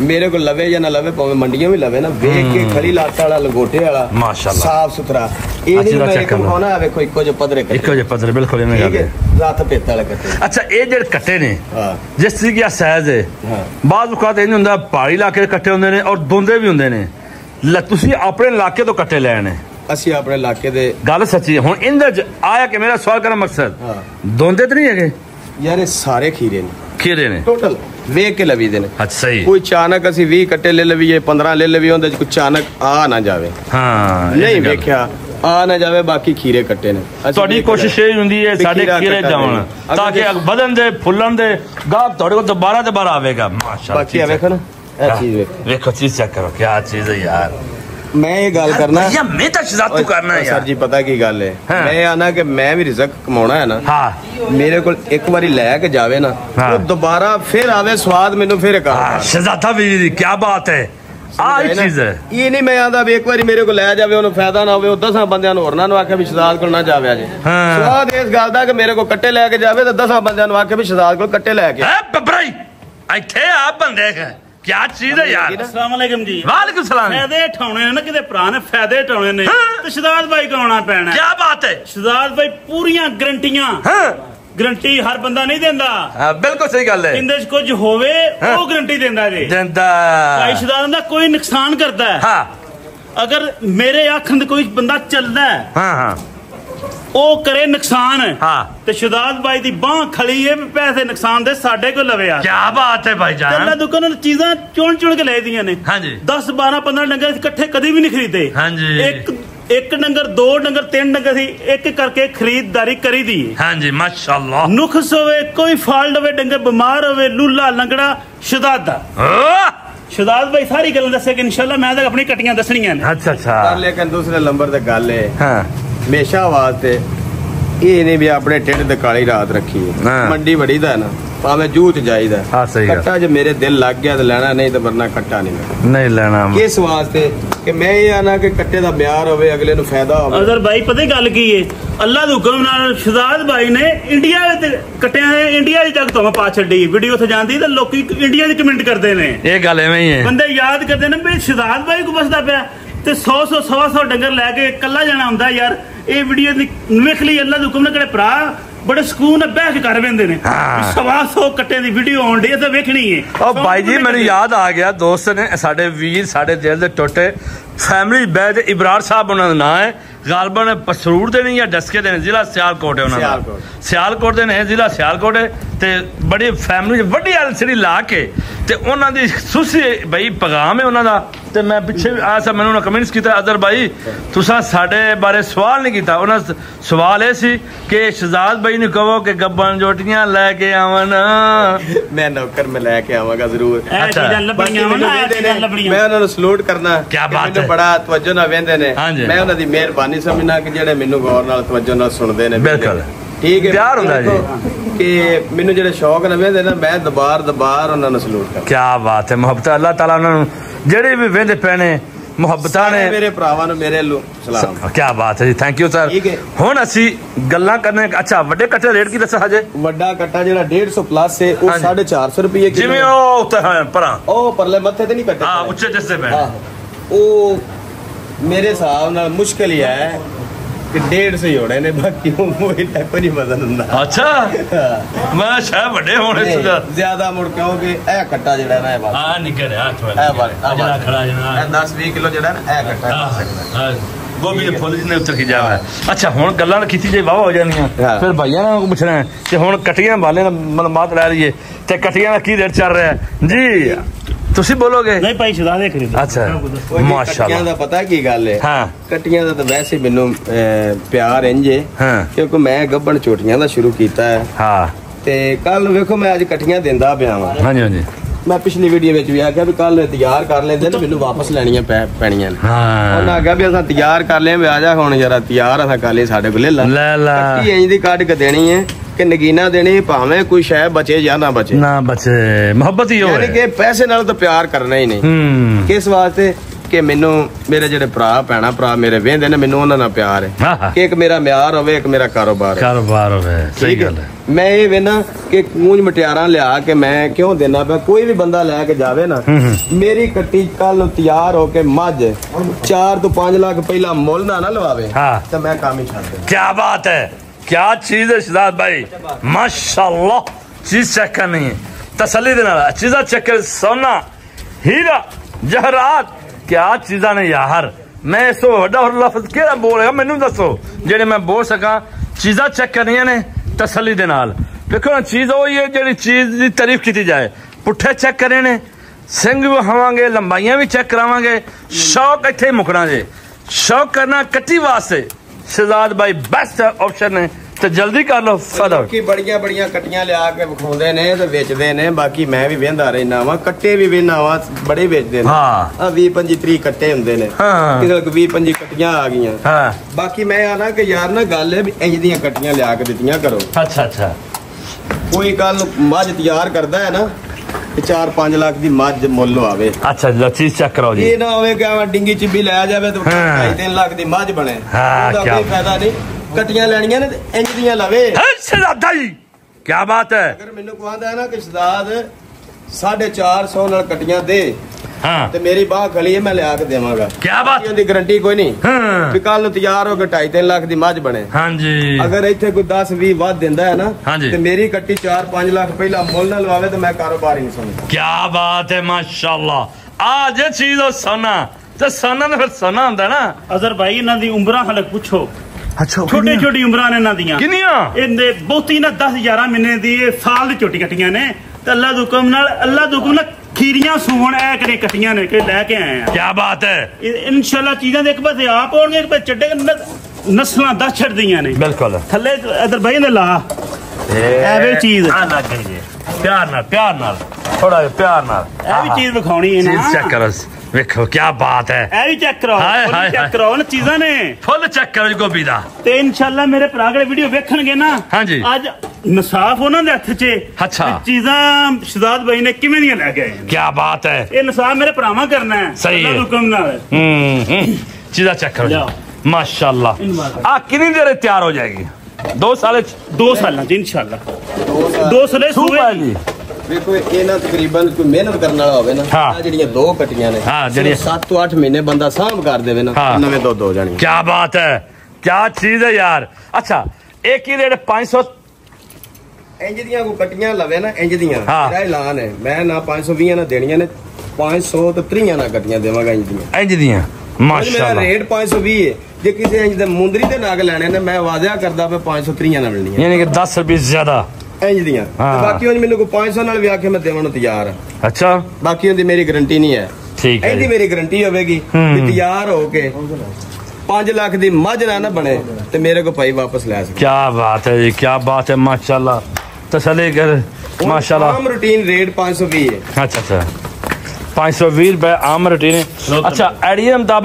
ਮੇਰੇ ਕੋਲ ਲਵੇ ਜਾਂ ਨਾ ਲਵੇ ਭਾਵੇਂ ਮੰਡੀਆਂ ਵੀ ਲਵੇ ਨਾ ਵੇਖ ਕੇ ਖੜੀ ਲੱਤ ਵਾਲਾ ਲੰਗੋਟੇ ਵਾਲਾ ਮਾਸ਼ਾਅੱਲਾ। ਸਾਫ਼ ਸੁਥਰਾ। ਇਹ ਨਹੀਂ ਮੈਂ ਇੱਕ ਵੇਖੋ ਇੱਕੋ ਜਿਹੇ ਪਦਰੇ ਕੱਟੇ। ਇੱਕੋ ਜਿਹੇ ਪੱਧਰ ਬਿਲਕੁਲ ਇਵੇਂ ਗੱਲ ਠੀਕ ਹੈ ਹੈ। ਰਾਤ ਪੇਤਾ ਵਾਲੇ ਕੱਟੇ। ਅੱਛਾ ਇਹ ਜਿਹੜੇ ਕੱਟੇ ਨੇ ਜਿਸ ਤਰੀਕੇ ਸਾਈਜ਼ ਹੈ ਬਾਜ਼ ਔਕਾਤ ਇਹ ਹੁੰਦਾ ਪਹਾੜੀ ਇਲਾਕੇ ਦੇ ਕੱਟੇ ਹੁੰਦੇ ਨੇ ਔਰ ਦੋਂਦੇ ਵੀ ਹੁੰਦੇ ਨੇ। ਲੈ ਤੁਸੀਂ ਆਪਣੇ ਇਲਾਕੇ ਤੋਂ ਕੱਟੇ ਲੈਣੇ ਅਸੀਂ ਆਪਣੇ ਇਲਾਕੇ ਦੇ ਗੱਲ ਸੱਚੀ ਹੈ ਹੁਣ ਇਹਦੇ ਚ ਆਇਆ ਕਿ ਮੇਰਾ ਸਵਾਲ ਕਰਨ ਦਾ ਮਕਸਦ? ਹਾਂ। ਦੋਂਦੇ ਤਾਂ ਨਹੀਂ ਹੈਗੇ? ਯਾਰ ਇਹ ਸਾਰੇ ਖੀਰੇ ਨੇ। ਖੀਰੇ ਨੇ? ਟੋਟਲ ਵੇਖ ਕੇ ਲਵੀ ਦੇ ਨੇ। ਅੱਛਾ ਸਹੀ। ਕੋਈ ਅਚਾਨਕ ਅਸੀਂ 20 ਕੱਟੇ ਲੈ ਲਵੀਏ 15 ਲੈ ਲਵੀਏ ਉਹਦੇ ਚ ਕੋਈ ਅਚਾਨਕ ਆ ਨਾ ਜਾਵੇ। ਹਾਂ ਇਹ ਨਹੀਂ ਗੱਲ। ਵੇਖਿਆ ਆ ਨਾ ਜਾਵੇ ਬਾਕੀ ਖੀਰੇ ਕੱਟੇ ਨੇ। ਅਸੀਂ ਤੁਹਾਡੀ ਵੇਖ ਕੋਸ਼ਿਸ਼। ਇਹ ਹੁੰਦੀ ਹੈ ਵੀ ਸਾਡੇ ਖੀਰਾ ਖੀਰੇ ਕੱਟਾ ਜਾਵਣ ਨਹੀਂ। ਤਾਂ ਕਿ ਵਧਣ ਦੇ ਫੁੱਲਣ ਦੇ ਗਾਹਕ ਤੁਹਾਡੇ ਕੋਲ ਦੁਬਾਰਾ ਦੁਬਾਰਾ ਆਵੇਗਾ ਮਾਸ਼ਾਅੱਲਾ ਬਾਕੀ ਆ ਵੇਖੋ ਨਾ ਇਹ ਚੀਜ਼ ਵੇਖ ਵੇਖੋ ਚੀਜ਼ ਚੈੱਕ ਕਰੋ ਕੀ ਚੀਜ਼ ਹੈ ਯਾਰ ਮੈਂ ਇਹ ਗੱਲ ਕਰਨਾ ਯਾ ਮੈਂ ਤਾਂ ਸ਼ਜ਼ਾਤ ਤੂੰ ਕਰਨਾ ਹੈ ਸਰ ਯਾਰ ਜੀ ਪਤਾ ਕੀ ਗੱਲ ਹੈ ਹਾਂ। ਮੈਂ ਆਨਾ ਕਿ ਮੈਂ ਵੀ ਰਿਜ਼ਕ ਕਮਾਉਣਾ ਹੈ ਨਾ ਹਾਂ ਮੇਰੇ ਕੋਲ ਇੱਕ ਵਾਰੀ ਲੈ ਕੇ ਜਾਵੇ ਨਾ ਹਾਂ। ਉਹ ਦੁਬਾਰਾ ਫਿਰ ਆਵੇ ਸਵਾਦ ਮੈਨੂੰ ਫਿਰ ਹਾਂ ਕਹਾ ਸ਼ਜ਼ਾਤਾ ਵੀ ਦੀ ਕੀ ਬਾਤ ਹੈ ਆਹ ਚੀਜ਼ ਹੈ ਇਹ ਨਹੀਂ ਮੈਂ ਆਂਦਾ ਵੀ ਇੱਕ ਵਾਰੀ ਮੇਰੇ ਕੋਲ ਲੈ ਜਾਵੇ ਉਹਨੂੰ ਫਾਇਦਾ ਨਾ ਹੋਵੇ ਉਹ ਦਸਾਂ ਬੰਦਿਆਂ ਨੂੰ ਹੋਰਨਾਂ ਨੂੰ ਆਖੇ ਵੀ ਸ਼ਹਜ਼ਾਦ ਕੋਲ ਨਾ ਜਾਵੇ ਅਜੇ ਹਾਂ। ਸਵਾਦ ਇਸ ਗੱਲ ਦਾ ਕਿ ਮੇਰੇ ਕੋਲ ਕੱਟੇ ਲੈ ਕੇ ਜਾਵੇ ਤਾਂ ਦਸਾਂ ਬੰਦਿਆਂ ਨੂੰ ਆਖੇ ਵੀ ਸ਼ਹਜ਼ਾਦ ਕੋਲ ਕੱਟੇ ਲੈ ਕੇ ਹੈ ਬੱਬਰਾਈ ਇੱਥੇ ਆ ਬੰਦੇ ਹੈ ਕੀ ਚੀਜ਼ ਹੈ ਯਾਰ? ਅਸਲਾਮ ਅਲੈਕਮ ਜੀ। ਵਾਲੇਕੁਮ ਸਲਾਮ। ਫਾਇਦੇ ਠਾਉਣੇ ਨੇ ਨਾ ਕਿਤੇ ਭਰਾ ਨੇ ਫਾਇਦੇ ਠਾਉਣੇ ਨੇ। ਤੇ ਸ਼ਦਾਦ ਭਾਈ ਕਰਾਉਣਾ ਪੈਣਾ। ਕੀ ਬਾਤ ਹੈ? ਸ਼ਦਾਦ ਭਾਈ ਪੂਰੀਆਂ ਗਰੰਟੀਆਂ। ਹਾਂ। ਗਰੰਟੀ ਹਰ ਬੰਦਾ ਨਹੀਂ ਦਿੰਦਾ। ਹਾਂ, ਬਿਲਕੁਲ ਸਹੀ ਗੱਲ ਹੈ। ਇਹਦੇ 'ਚ ਕੁਝ ਹੋਵੇ। ਉਹ ਗਰੰਟੀ ਦਿੰਦਾ ਜੀ। ਜਿੰਦਾ ਭਾਈ ਸ਼ਦਾਦ ਦਾ ਕੋਈ ਨੁਕਸਾਨ ਕਰਦਾ ਹੈ। ਹਾਂ। ਅਗਰ ਮੇਰੇ ਅੱਖਾਂ ਦੇ ਕੋਈ ਬੰਦਾ ਚੱਲਦਾ ਹੈ ਹਾਂ ਹਾਂ। ਉਹ ਕਰੇ ਨੁਕਸਾਨ। ਹਾਂ। ਤੇ ਸ਼ੁਦਾਦ ਬਾਈ ਦੀ ਬਾਹ ਖਲੀ ਏ ਵੀ ਪੈਸੇ ਨੁਕਸਾਨ ਦੇ ਸਾਡੇ ਕੋਲ ਲਵੇ ਆ ਕੀ ਬਾਤ ਹੈ ਅੱਲਾ ਭਾਈਜਾਨ ਦੁਕਾਨ ਨਾਲ ਚੀਜ਼ਾਂ ਚੁਣ ਚੁਣ ਕੇ ਲੈ ਦੀਆਂ ਨੇ। ਹਾਂਜੀ। 10 12 15 ਡੰਗਰ ਇਕੱਠੇ ਕਦੀ ਵੀ ਨਹੀਂ ਖਰੀਦੇ। ਹਾਂਜੀ। ਇੱਕ ਇੱਕ ਡੰਗਰ ਦੋ ਡੰਗਰ ਤਿੰਨ ਡੰਗਰ ਸੀ ਇੱਕ ਕਰਕੇ ਖਰੀਦਦਾਰੀ ਕਰੀ ਦੀ। ਹਾਂਜੀ ਮਾਸ਼ਾਅੱਲਾ। ਨੁਕਸ ਹੋਵੇ ਕੋਈ ਫਾਲਟ ਹੋਵੇ ਡੰਗਰ ਬਿਮਾਰ ਹੋਵੇ ਲੂਲਾ ਲੰਗੜਾ ਸ਼ੁਦਾਦ ਦਾ। ਸ਼ੁਦਾਦ ਭਾਈ ਸਾਰੀ ਗੱਲਾਂ ਦੱਸੇ ਕਿ ਇਨਸ਼ਾਅੱਲਾ ਮੈਂ ਤਾਂ ਆਪਣੀ ਕਟੀਆਂ ਦੱਸਣੀਆਂ ਨੇ। ਅੱਛਾ ਪਰ ਅੱਛਾ ਲੇਕਿਨ ਦੂਸਰੇ ਨੰਬਰ ਤੇ ਗੱਲ ਹੈ ਹਾਂ। ਹਮੇਸ਼ਾ ਵਾਸਤੇ ਇਹ ਨਹੀਂ ਵੀ ਆਪਣੇ ਢਿੱਡ ਤੇ ਕਾਲੀ ਰਾਤ ਰੱਖੀ ਹੈ। ਹਾਂ। ਮੰਡੀ ਬੜੀ ਦਾ ਹੈ ਨਾ ਭਾਵੇਂ ਚ ਜਾਈਦਾ। ਹਾਂ, ਸਹੀ ਗੱਲ। ਕੱਟਾ ਜੇ ਮੇਰੇ ਦਿਲ ਲੱਗ ਗਿਆ ਤੇ ਲੈਣਾ ਨਹੀਂ ਤੇ ਵਰਨਾ ਕੱਟਾ ਨਹੀਂ ਲੈਣਾ ਨਹੀਂ ਲੈਣਾ ਕਿਸ ਵਾਸਤੇ? ਕਿ ਮੈਂ ਇਹ ਆਣਾ ਕਿ ਕੱਟੇ ਦਾ ਮਿਆਰ ਹੋਵੇ ਅਗਲੇ ਨੂੰ ਫਾਇਦਾ ਹੋਵੇ। ਅਜ਼ਰ ਭਾਈ ਪਤਾ ਹੀ ਗੱਲ ਕੀ ਏ? ਅੱਲਾ ਦੇ ਹੁਕਮ ਨਾਲ ਸ਼ੁਦਾਦ ਭਾਈ ਨੇ ਇੰਡੀਆ ਵਿੱਚ ਕੱਟਿਆਂ ਦੇ ਇੰਡੀਆ ਦੀ ਜਗ ਤੋਂ ਪਾ ਛੱਡੀ। ਵੀਡੀਓ ਉੱਥੇ ਜਾਂਦੀ ਤੇ ਲੋਕੀ ਇੰਡੀਆ ਦੀ ਕਮੈਂਟ ਕਰਦੇ ਨੇ। ਇਹ ਗੱਲ ਐਵੇਂ ਹੀ ਹੈ ਬੰਦੇ ਯਾਦ ਕਰਦੇ ਨੇ ਵੀ ਸ਼ੁਦਾਦ ਭਾਈ ਕੋ ਬਸਦਾ ਪਿਆ ਤੇ 100 100 ਸਵਾ ਸੌ ਡੰਗਰ ਲੈ ਕੇ ਇਕੱਲਾ ਜਾਣਾ ਹੁੰਦਾ ਯਾਰ। ਇਹ ਵੀਡੀਓ ਵੇਖ ਲਈ ਅੱਲਾ ਦੇ ਹੁਕਮ ਨਾਲ ਕਿਹੜੇ ਭਰਾ ਬੜੇ ਸਕੂਨ ਨਾਲ ਬਹਿ ਕੇ ਕਰ ਵੰਦੇ ਨੇ। ਹਾਂ। ਸਵਾ ਸੌ ਕੱਟੇ ਦੀ ਵੀਡੀਓ ਆਉਣ ਦੀ ਤੇ ਵੇਖਣੀ ਏ। ਉਹ ਭਾਈ ਜੀ ਮੈਨੂੰ ਯਾਦ ਆ ਗਿਆ ਦੋਸਤ ਨੇ ਸਾਡੇ ਵੀਰ ਸਾਡੇ ਦਿਲ ਦੇ ਟੋਟੇ। ਫੈਮਿਲੀ ਬੈਦ ਇਬਰਾਰ ਸਾਹਿਬ ਉਹਨਾਂ ਦਾ ਨਾਂ ਹੈ। ਗਾਲਬਨ ਪਸਰੂਰ ਦੇ ਨੇ ਜਾਂ ਡਸਕੇ ਦੇ ਨੇ ਜ਼ਿਲ੍ਹਾ ਸਿਆਲਕੋਟ ਹੈ ਉਹਨਾਂ ਦਾ। ਸਿਆਲਕੋਟ। ਦੇ ਨੇ ਜ਼ਿਲ੍ਹਾ ਸਿਆਲਕੋਟ ਹੈ ਤੇ ਬੜੀ ਫੈਮਿਲੀ ਵੱਡੀ ਐਲਸੀਡੀ ਲਾ ਕੇ ਤੇ ਉਹਨਾਂ ਦੀ ਸੁਸੀ ਬਈ ਪੈਗਾਮ ਹੈ ਉਹਨਾਂ ਦਾ। ਤੇ ਮੈਂ ਪਿੱਛੇ ਆ ਸਾ ਮੈਨੂੰ ਉਹਨਾਂ ਕਮੈਂਟਸ ਕੀਤਾ ਅਦਰ ਭਾਈ ਤੁਸੀਂ ਸਾਡੇ ਬਾਰੇ ਸਵਾਲ ਨਹੀਂ ਕੀਤਾ। ਉਹਨਾਂ ਸਵਾਲ ਇਹ ਸੀ ਕਿ ਸ਼ਹਜ਼ਾਦ ਭਾਈ ਨੂੰ ਕਹੋ ਕਿ ਗੱਬਨ ਜੋਟੀਆਂ ਲੈ ਕੇ ਆਵਣ। ਮੈਂ ਨੌਕਰ ਮੈਂ ਲੈ ਕੇ ਆਵਾਂਗਾ ਜ਼ਰੂਰ। ਅੱਛਾ। ਲੱਭਣੀਆਂ ਮੈਂ ਉਹਨਾਂ ਨੂੰ ਸਲੂਟ ਕਰਨਾ। ਕਿ ਬਾਤ ਹੈ। ਬੜਾ ਤਵੱਜੋ ਨਾਲ ਵੇਂਦੇ ਨੇ। ਮੈਂ ਉਹਨਾਂ ਦੀ ਮਿਹਰਬਾਨੀ ਸਮਝਣਾ ਕਿ ਜਿਹੜੇ ਮੈਨੂੰ ਗੌਰ ਨਾਲ ਤਵੱਜੋ ਨਾਲ ਸੁਣਦੇ ਨੇ ਬਿਲਕੁਲ। ਠੀਕ ਹੈ ਪਿਆਰ ਹੁੰਦਾ ਜੀ। ਕਿ ਮੈਨੂੰ ਜਿਹੜੇ ਸ਼ੌਕ ਨੇ ਵੇਂਦੇ ਨੇ ਮੈਂ ਦਬਾਰ ਦਬਾਰ ਉਹਨਾਂ ਨੂੰ ਸਲੂਟ ਕਰਦਾ ਕਿਆ ਬਾਤ ਹੈ ਮੁਹੱਬਤ ਅੱਲਾਹ ਤਾਲਾ ਉਹਨਾਂ ਨੂੰ ਜਿਹੜੇ ਵੀ ਵੇਂਦੇ ਪੈਣੇ ਮੁਹੱਬਤਾਂ ਨੇ ਮੇਰੇ ਭਰਾਵਾਂ ਨੂੰ ਮੇਰੇ ਲੋ ਸਲਾਮ ਕਿਆ ਬਾਤ ਹੈ ਜੀ ਥੈਂਕ ਯੂ ਸਰ। ਹੁਣ ਅਸੀਂ ਗੱਲਾਂ ਕਰਨੇ ਅੱਛਾ ਵੱਡੇ ਕੱਟੇ ਰੇਟ ਕੀ ਦੱਸਿਆ ਹਜੇ ਵੱਡਾ ਕੱਟਾ ਜਿਹੜਾ 150 ਪਲੱਸ ਹੈ ਉਹ ਹਾਂਜੀ। 450 ਰੁਪਏ ਕਿਲੋ ਜਿਵੇਂ। ਉਹ ਉੱਤੇ ਹੈ ਪਰਾਂ ਉਹ ਪਰਲੇ ਮੱਥੇ ਤੇ ਨਹੀਂ ਕੱਟੇ ਹਾਂ ਉੱਚੇ ਜਿਸਦੇ ਪੈ। ਉਹ ਮੇਰੇ ਹਿਸਾਬ ਨਾਲ ਮੁਸ਼ਕਲ ਹੀ ਹੈ ਕਿ 150 ਹੀ ਹੋਣੇ ਨੇ ਬਾਕੀ ਉਹ ਕੋਈ ਟੈਪ ਨਹੀਂ ਵਜ਼ਨ ਹੁੰਦਾ ਅੱਛਾ? ਮੈਂ ਸ਼ਾਇਦ ਵੱਡੇ ਹੋਣੇ ਨਹੀਂ, ਸੀਗਾ ਜ਼ਿਆਦਾ ਮੁੜ ਕਿਉਂਕਿ ਇਹ ਕੱਟਾ ਜਿਹੜਾ ਨਾ ਇਹ ਬਸ ਹਾਂ ਨਿਕਲ ਰਿਹਾ ਹੱਥ ਇਹ ਬਾਰੇ ਜਿਹੜਾ ਖੜਾ ਜਨਾ ਇਹ 10 20 ਕਿਲੋ ਜਿਹੜਾ ਨਾ ਇਹ ਕੱਟਾ ਹਾਂ, ਪਾ ਸਕਦਾ ਹਾਂ। ਗੋਭੀ ਦੇ ਫੁੱਲ ਜਿਹਨੇ ਉੱਤਰ ਕੇ ਜਾਵਾ ਅੱਛਾ ਹੁਣ ਗੱਲਾਂ ਤਾਂ ਕੀਤੀ ਜੇ ਵਾਵਾ ਹੋ ਜਾਣੀਆਂ। ਹਾਂ। ਫਿਰ ਭਾਈਆਂ ਨਾਲ ਪੁੱਛਣਾ ਹੈ ਕਿ ਹੁਣ ਕਟੀਆਂ ਵਾਲੇ ਨਾਲ ਮਲਮਾਤ ਲੈ ਲਈਏ ਤੇ ਕਟੀਆਂ ਦਾ ਕੀ ਰੇਟ ਚੱਲ ਰਿਹਾ ਹੈ? ਜੀ। ਤੁਸੀਂ ਬੋਲੋਗੇ? ਨਹੀਂ ਭਾਈ ਸ਼ੁਦਾਦ ਦੇ ਖਰੀਦ ਅੱਛਾ ਜੀ ਕੱਟੀਆਂ ਮਾਸ਼ਾਅੱਲਾ ਦਾ ਪਤਾ ਕੀ ਗੱਲ ਹੈ ਹਾਂ। ਕੱਟੀਆਂ ਦਾ ਤਾਂ ਵੈਸੇ ਮੈਨੂੰ ਪਿਆਰ ਇੰਜੇ ਹਾਂ। ਕਿਉਂਕਿ ਮੈਂ ਗੱਬਣ ਚੋਟੀਆਂ ਦਾ ਸ਼ੁਰੂ ਕੀਤਾ ਹੈ। ਹਾਂ। ਤੇ ਕੱਲ ਵੇਖੋ ਮੈਂ ਅੱਜ ਕੱਟੀਆਂ ਦਿੰਦਾ ਪਿਆ ਵਾਂ। ਹਾਂਜੀ ਹਾਂਜੀ। ਮੈਂ ਪਿਛਲੀ ਵੀਡੀਓ ਵਿੱਚ ਵੀ ਆਖਿਆ ਵੀ ਕੱਲ ਤਿਆਰ ਕਰ ਲੈਂਦੇ ਨੇ ਮੈਨੂੰ ਵਾਪਸ ਲੈਣੀਆਂ ਪੈ- ਪੈਣੀਆਂ ਨੇ। ਉਹਨਾਂ ਹਾਂ ਆਖਿਆ ਵੀ ਅਸਾਂ ਤਿਆਰ ਕਰ ਲਿਆ ਵੀ ਆ ਜਾ ਹੁਣ ਜਰਾ ਤਿਆਰ ਅਸਾਂ ਕਰ ਲਈ ਸਾਡੇ ਕੋਲ ਲੈ। ਲਾ ਲੈ। ਲਾ ਕੱਟੀ ਇੰਜ ਦੀ ਕੱਢ ਕੇ ਦੇਣੀ ਹੈ ਕਿ ਨਗੀਨਾ ਦੇਣੀ ਭਾਵੇਂ ਕੋਈ ਸ਼ੈ ਬਚੇ ਜਾਂ ਨਾ ਬਚੇ। ਨਾ ਬਚੇ ਮੁਹੱਬਤ ਹੀ ਹੋਵੇ ਯਾਨੀ ਕਿ ਪੈਸੇ ਨਾਲ ਤਾਂ ਪਿਆਰ ਕਰਨਾ ਹੀ ਨਹੀਂ। ਕਿਸ ਵਾਸਤੇ? ਕਿ ਮੈਨੂੰ ਮੇਰੇ ਜਿਹੜੇ ਭਰਾ ਭੈਣਾ ਭਰਾ ਮੇਰੇ ਵੇਂਦੇ ਨੇ ਮੈਨੂੰ ਉਹਨਾਂ ਨਾਲ ਪਿਆਰ ਹੈ। ਕਿ ਇੱਕ ਮੇਰਾ ਮਿਆਰ ਹੋਵੇ ਇੱਕ ਮੇਰਾ ਕਾਰੋਬਾਰ ਹੈ ਕਾਰੋਬਾਰ ਹੋਵੇ ਸਹੀ ਗੱਲ ਹੈ। ਮੈਂ ਇਹ ਵੇਨਾ ਕਿ ਕੂੰਜ ਮਟਿਆਰਾਂ ਲਿਆ ਕੇ ਮੈਂ ਕਿਉਂ ਦੇਣਾ ਪਿਆ? ਕੋਈ ਵੀ ਬੰਦਾ ਲੈ ਕੇ ਜਾਵੇ ਨਾ ਮੇਰੀ ਕੱਟੀ ਕੱਲ ਤਿਆਰ ਹੋ ਕੇ ਮੱਝ 4 ਤੋਂ 5 ਲੱਖ ਪਹਿਲਾਂ ਮੁੱਲ ਨਾ ਨਾ ਲਵਾਵੇ ਤਾਂ ਮੈਂ ਕੰਮ ਹੀ ਛੱਡ ਦੇ ਕੀ ਬਾਤ ਹੈ। کیا چیز ہے شداد بھائی؟ ماشاءاللہ، چیز چیک کرنی ہے۔ تسلی دینا رہا چیزہ چیک کر، سونا، ہیرا، جہرات۔ کیا چیزہ نے یہاں میں اسو وڈا اور لفظ کیا بول رہا میں نہیں دسو، جیڑے میں بول سکا چیزہ چیک کرنی ہے تسلی دینا دیکھو نا، چیز ہو یہ جیڑی چیز دی تعریف کیتی جائے۔ پٹھے چیک کرنے نے، سنگ بھی ہواں گے، لمبائیاں بھی چیک کراواں گے۔ شوق اٹھے مکنا جے۔ شوق کرنا کٹی واسے ਸ਼ਹਜ਼ਾਦ ਭਾਈ ਬੈਸਟ ਆਪਸ਼ਨ ਨੇ। ਤੇ ਜਲਦੀ ਕਰ ਲਓ ਫਾਦਰ ਲੋਕੀ ਬੜੀਆਂ ਬੜੀਆਂ ਕੱਟੀਆਂ ਲਿਆ ਕੇ ਵਿਖਾਉਂਦੇ ਨੇ ਤੇ ਵੇਚਦੇ ਨੇ ਬਾਕੀ ਮੈਂ ਵੀ ਵੇਂਦਾ ਰਹਿਣਾ ਵਾਂ ਕੱਟੇ ਵੀ ਵੇਨਾ ਵਾਂ ਬੜੇ ਵੇਚਦੇ ਨੇ। ਹਾਂ। ਆ 20 25 30 ਕੱਟੇ ਹੁੰਦੇ ਨੇ। ਹਾਂ। ਕਿਸੇ ਕੋਲ 20 25 ਕੱਟੀਆਂ ਆ ਗਈਆਂ। ਹਾਂ। ਬਾਕੀ ਮੈਂ ਆਣਾ ਕਿ ਯਾਰ ਨਾ ਗੱਲ ਹੈ ਵੀ ਇੰਜ ਦੀਆਂ ਕੱਟੀਆਂ ਲਿਆ ਕੇ ਦਿੱਤੀਆਂ ਕਰੋ। ਅੱਛਾ ਅੱਛਾ। ਕੋਈ ਕੱਲ ਮੱਝ ਤਿਆਰ ਕਰਦਾ ਹੈ ਨਾ ਤੇ 4-5 ਲੱਖ ਦੀ ਮੱਝ ਮੁੱਲ ਆਵੇ। ਅੱਛਾ ਲੋ ਚੀਜ਼ ਚੈੱਕ ਕਰਾਓ ਜੀ। ਇਹ ਨਾ ਹੋਵੇ ਕਿ ਆਵਾਂ ਡਿੰਗੀ ਚਿੱਬੀ ਲੈ ਜਾਵੇ ਤੇ ਹਾਂ। 2.5 ਲੱਖ ਦੀ ਮੱਝ ਬਣੇ। ਹਾਂ, ਕੋਈ ਫਾਇਦਾ ਨਹੀਂ। ਕੱਟੀਆਂ ਲੈਣੀਆਂ ਨੇ ਤੇ ਇੰਜ ਦੀਆਂ ਲਵੇ। ਸ਼ਹਜ਼ਾਦਾ ਜੀ ਕੀ ਬਾਤ ਹੈ। ਅਗਰ ਮੈਨੂੰ ਕਹਾਂਦਾ ਹੈ ਨਾ ਕਿ ਸਦਾਦ 450 ਨਾਲ ਕੱਟੀਆਂ ਦੇ। ਹਾਂ। ਤੇ ਮੇਰੀ ਬਾਹ ਖਲੀ ਹੈ ਮੈਂ ਲਿਆ ਕੇ ਦੇਵਾਂਗਾ। ਕੀ ਬਾਤ। ਦੀ ਗਾਰੰਟੀ ਕੋਈ ਨਹੀਂ। ਹਾਂ। ਵੀ ਕੱਲ ਨੂੰ ਤਿਆਰ ਹੋ ਕੇ 2.5 ਲੱਖ ਦੀ ਮੱਝ ਬਣੇ। ਹਾਂਜੀ। ਅਗਰ ਇੱਥੇ ਕੋਈ 10 20 ਵੱਧ ਦਿੰਦਾ ਹੈ ਨਾ। ਤੇ ਮੇਰੀ ਕੱਟੀ 4-5 ਲੱਖ ਪਹਿਲਾਂ ਮੁੱਲ ਨਾਲ ਲਵਾਵੇ ਤੇ ਮੈਂ ਕਾਰੋਬਾਰ ਹੀ ਨਹੀਂ ਸਮਝਦਾ ਕੀ ਬਾਤ ਹੈ ਮਾਸ਼ਾਅੱਲਾ। ਆ ਜੇ ਚੀਜ਼ ਉਹ ਸੋਨਾ ਤੇ ਸੋਨਾ ਤਾਂ ਫਿਰ ਸੋਨਾ ਹੁੰਦਾ ਨਾ। ਅਜ਼ਰ ਭਾਈ ਇਹਨਾਂ ਦੀ ਉਮਰਾਂ ਹਲਕ ਪੁੱਛੋ। ਅੱਛਾ ਛੋਟੇ? ਛੋਟੀ ਉਮਰਾਂ ਨੇ ਇਹਨਾਂ ਦੀਆਂ। ਕਿੰਨੀਆਂ? ਇਹਦੇ ਬਹੁਤੀ ਨਾ 10 11 ਮਹੀਨੇ ਦੀ ਇਹ ਸਾਲ ਦੀ ਝੋਟੀ ਕੱਟੀਆਂ ਨੇ। ਤੇ ਅੱਲਾ ਦੇ ਹੁਕਮ ਨਾਲ ਅੱਲਾ ਦੇ ਹੁਕਮ ਨਾਲ ਖੀਰੀਆਂ ਸੂਣ ਐ ਕਰੇ ਕੱਟੀਆਂ ਨੇ ਕਿ ਲੈ ਕੇ ਆਏ ਆ। ਕੀ ਬਾਤ ਹੈ ਇਹ ਇਨਸ਼ਾਅੱਲਾ ਚੀਜ਼ਾਂ ਦੇ ਇੱਕ ਪਾਸੇ ਆਪ ਹੋਣਗੇ ਇੱਕ ਪਾਸੇ ਚੱਡੇ ਨਸਲਾਂ ਦਸ ਛੱਡਦੀਆਂ ਨੇ। ਬਿਲਕੁਲ। ਥੱਲੇ ਇਧਰ ਬਈ ਨੇ ਲਾ। ਐਵੇਂ ਚੀਜ਼। ਆ ਲੱਗ ਗਈ ਜੀ। ਪਿਆਰ ਨਾਲ ਪਿਆਰ ਨਾਲ ਥੋੜਾ ਜਿਹਾ ਪਿਆਰ ਨਾਲ। ਇਹ ਵੀ ਚੀਜ਼ ਵਿਖਾਉਣੀ ਹੈ ਚੀਜ਼ ਨਾ ਚੈੱਕ ਕਰੋ। ਵੇਖੋ ਕੀ ਬਾਤ ਹੈ। ਇਹ ਵੀ ਚੈੱਕ ਉਹ ਹਾਏ, ਚੈੱਕ ਹਾਏ। ਕਰਾਓ ਨਾ ਚੀਜ਼ਾਂ ਨੇ। ਫੁੱਲ ਚੈੱਕ ਕਰੋ ਜੀ ਗੋਭੀ ਦਾ। ਤੇ ਇਨਸ਼ਾਅੱਲਾ ਮੇਰੇ ਭਰਾ ਜਿਹੜੇ ਵੀਡੀਓ ਵੇਖਣਗੇ ਨਾ। ਹਾਂਜੀ। ਅੱਜ ਇਨਸਾਫ ਉਹਨਾਂ ਦੇ ਹੱਥ 'ਚ ਅੱਛਾ। ਚੀਜ਼ਾਂ ਸ਼ਹਜ਼ਾਦ ਬਾਈ ਨੇ ਕਿਵੇਂ ਦੀਆਂ ਲੈ ਕੇ ਆਏ। ਕੀ ਬਾਤ ਹੈ। ਇਹ ਇਨਸਾਫ ਮੇਰੇ ਭਰਾਵਾਂ ਕਰਨਾ ਹੈ। ਸਹੀ ਅੱਲਾ ਹੈ। ਦੇ ਹੁਕਮ ਨਾਲ। ਹੂੰ ਹੂੰ। ਚੀਜ਼ਾਂ ਚੈੱਕ ਕਰੋ ਮਾਸ਼ਾਅੱਲਾ। ਆ ਕਿੰਨੀ ਦੇਰ ਤਿਆਰ ਹੋ ਜਾਏਗੀ? ਦੋ ਸਾਲ ਚ ਦੋ ਸਾਲਾਂ 'ਚ ਇਨਸ਼ਾਅੱਲਾ। ਦੋ ਸਾਲ। ਜੀ। ਵੇਖੋ ਇਹਨਾਂ ਤਕਰੀਬਨ ਕੋਈ ਮਿਹਨਤ ਕਰਨ ਵਾਲਾ ਹੋਵੇ ਨਾ ਆ ਜਿਹੜੀਆਂ ਦੋ ਪੱਟੀਆਂ ਨੇ ਹਾਂ ਜਿਹੜੀਆਂ 7 ਤੋਂ 8 ਮਹੀਨੇ ਬੰਦਾ ਸਾਂਭ ਕਰ ਦੇਵੇ ਨਾ ਨਵੇਂ ਦੁੱਧ ਹੋ ਜਾਣਗੇ ਕੀ ਬਾਤ ਹੈ ਕੀ ਚੀਜ਼ ਹੈ ਯਾਰ। ਅੱਛਾ ਇਹ ਕੀ ਰੇਟ 500 ਇੰਜ ਦੀਆਂ ਕੋ ਪੱਟੀਆਂ ਲਵੇ ਨਾ ਇੰਜ ਦੀਆਂ। ਮੇਰਾ ਐਲਾਨ ਹੈ। ਮੈਂ ਨਾ 520 ਨਾ ਦੇਣੀਆਂ ਨੇ 500 ਤੇ 30 ਨਾ ਕੱਟੀਆਂ ਦੇਵਾਂਗਾ ਇੰਜ ਦੀਆਂ। ਇੰਜ ਦੀਆਂ। ਮਾਸ਼ਾਅੱਲਾ ਮੇਰਾ ਰੇਟ 520 ਹੈ। ਜੇ ਕਿਸੇ ਇੰਜ ਦੇ ਮੁੰਦਰੀ ਦੇ ਨਾਗ ਲੈਣੇ ਨੇ ਮੈਂ ਵਾਜਿਆ ਕਰਦਾ ਮੈਂ 530 ਨਾ ਮਿਲਣੀਆਂ। ਯਾਨੀ ਕਿ 10 ਰੁਪਏ ਜ਼ਿਆਦਾ। ਇੰਜ ਦੀਆਂ। ਤੇ ਬਾਕੀ ਉਹ ਮੈਨੂੰ ਕੋ 500 ਨਾਲ ਵਿਆਹ ਕੇ ਮੈਂ ਦੇਵਣ ਨੂੰ ਤਿਆਰ। ਆ ਅੱਛਾ। ਬਾਕੀ ਉਹਦੀ ਮੇਰੀ ਗਾਰੰਟੀ ਨਹੀਂ ਹੈ। ਠੀਕ ਹੈ ਇਹਦੀ ਮੇਰੀ ਗਾਰੰਟੀ ਹੋਵੇਗੀ ਵੀ ਤਿਆਰ ਹੋ ਕੇ 5 ਲੱਖ ਦੀ ਮੱਝ ਨਾ ਨਾ ਬਣੇ ਤੇ ਮੇਰੇ ਕੋ ਭਾਈ ਵਾਪਸ ਲੈ ਸਕੇ। ਕਿਆ ਬਾਤ ਹੈ ਜੀ ਕਿਆ ਬਾਤ ਹੈ ਮਾਸ਼ਾਅੱਲਾ। ਤਸੱਲੀ ਕਰ ਮਾਸ਼ਾਅੱਲਾ। ਰੂਟੀਨ ਰੇਟ 520 ਹੈ। ਅੱਛਾ ਅੱਛਾ। 520 रुपए आम रटीने ਅੱਛਾ ਐਡੀਐਮ ਦਾ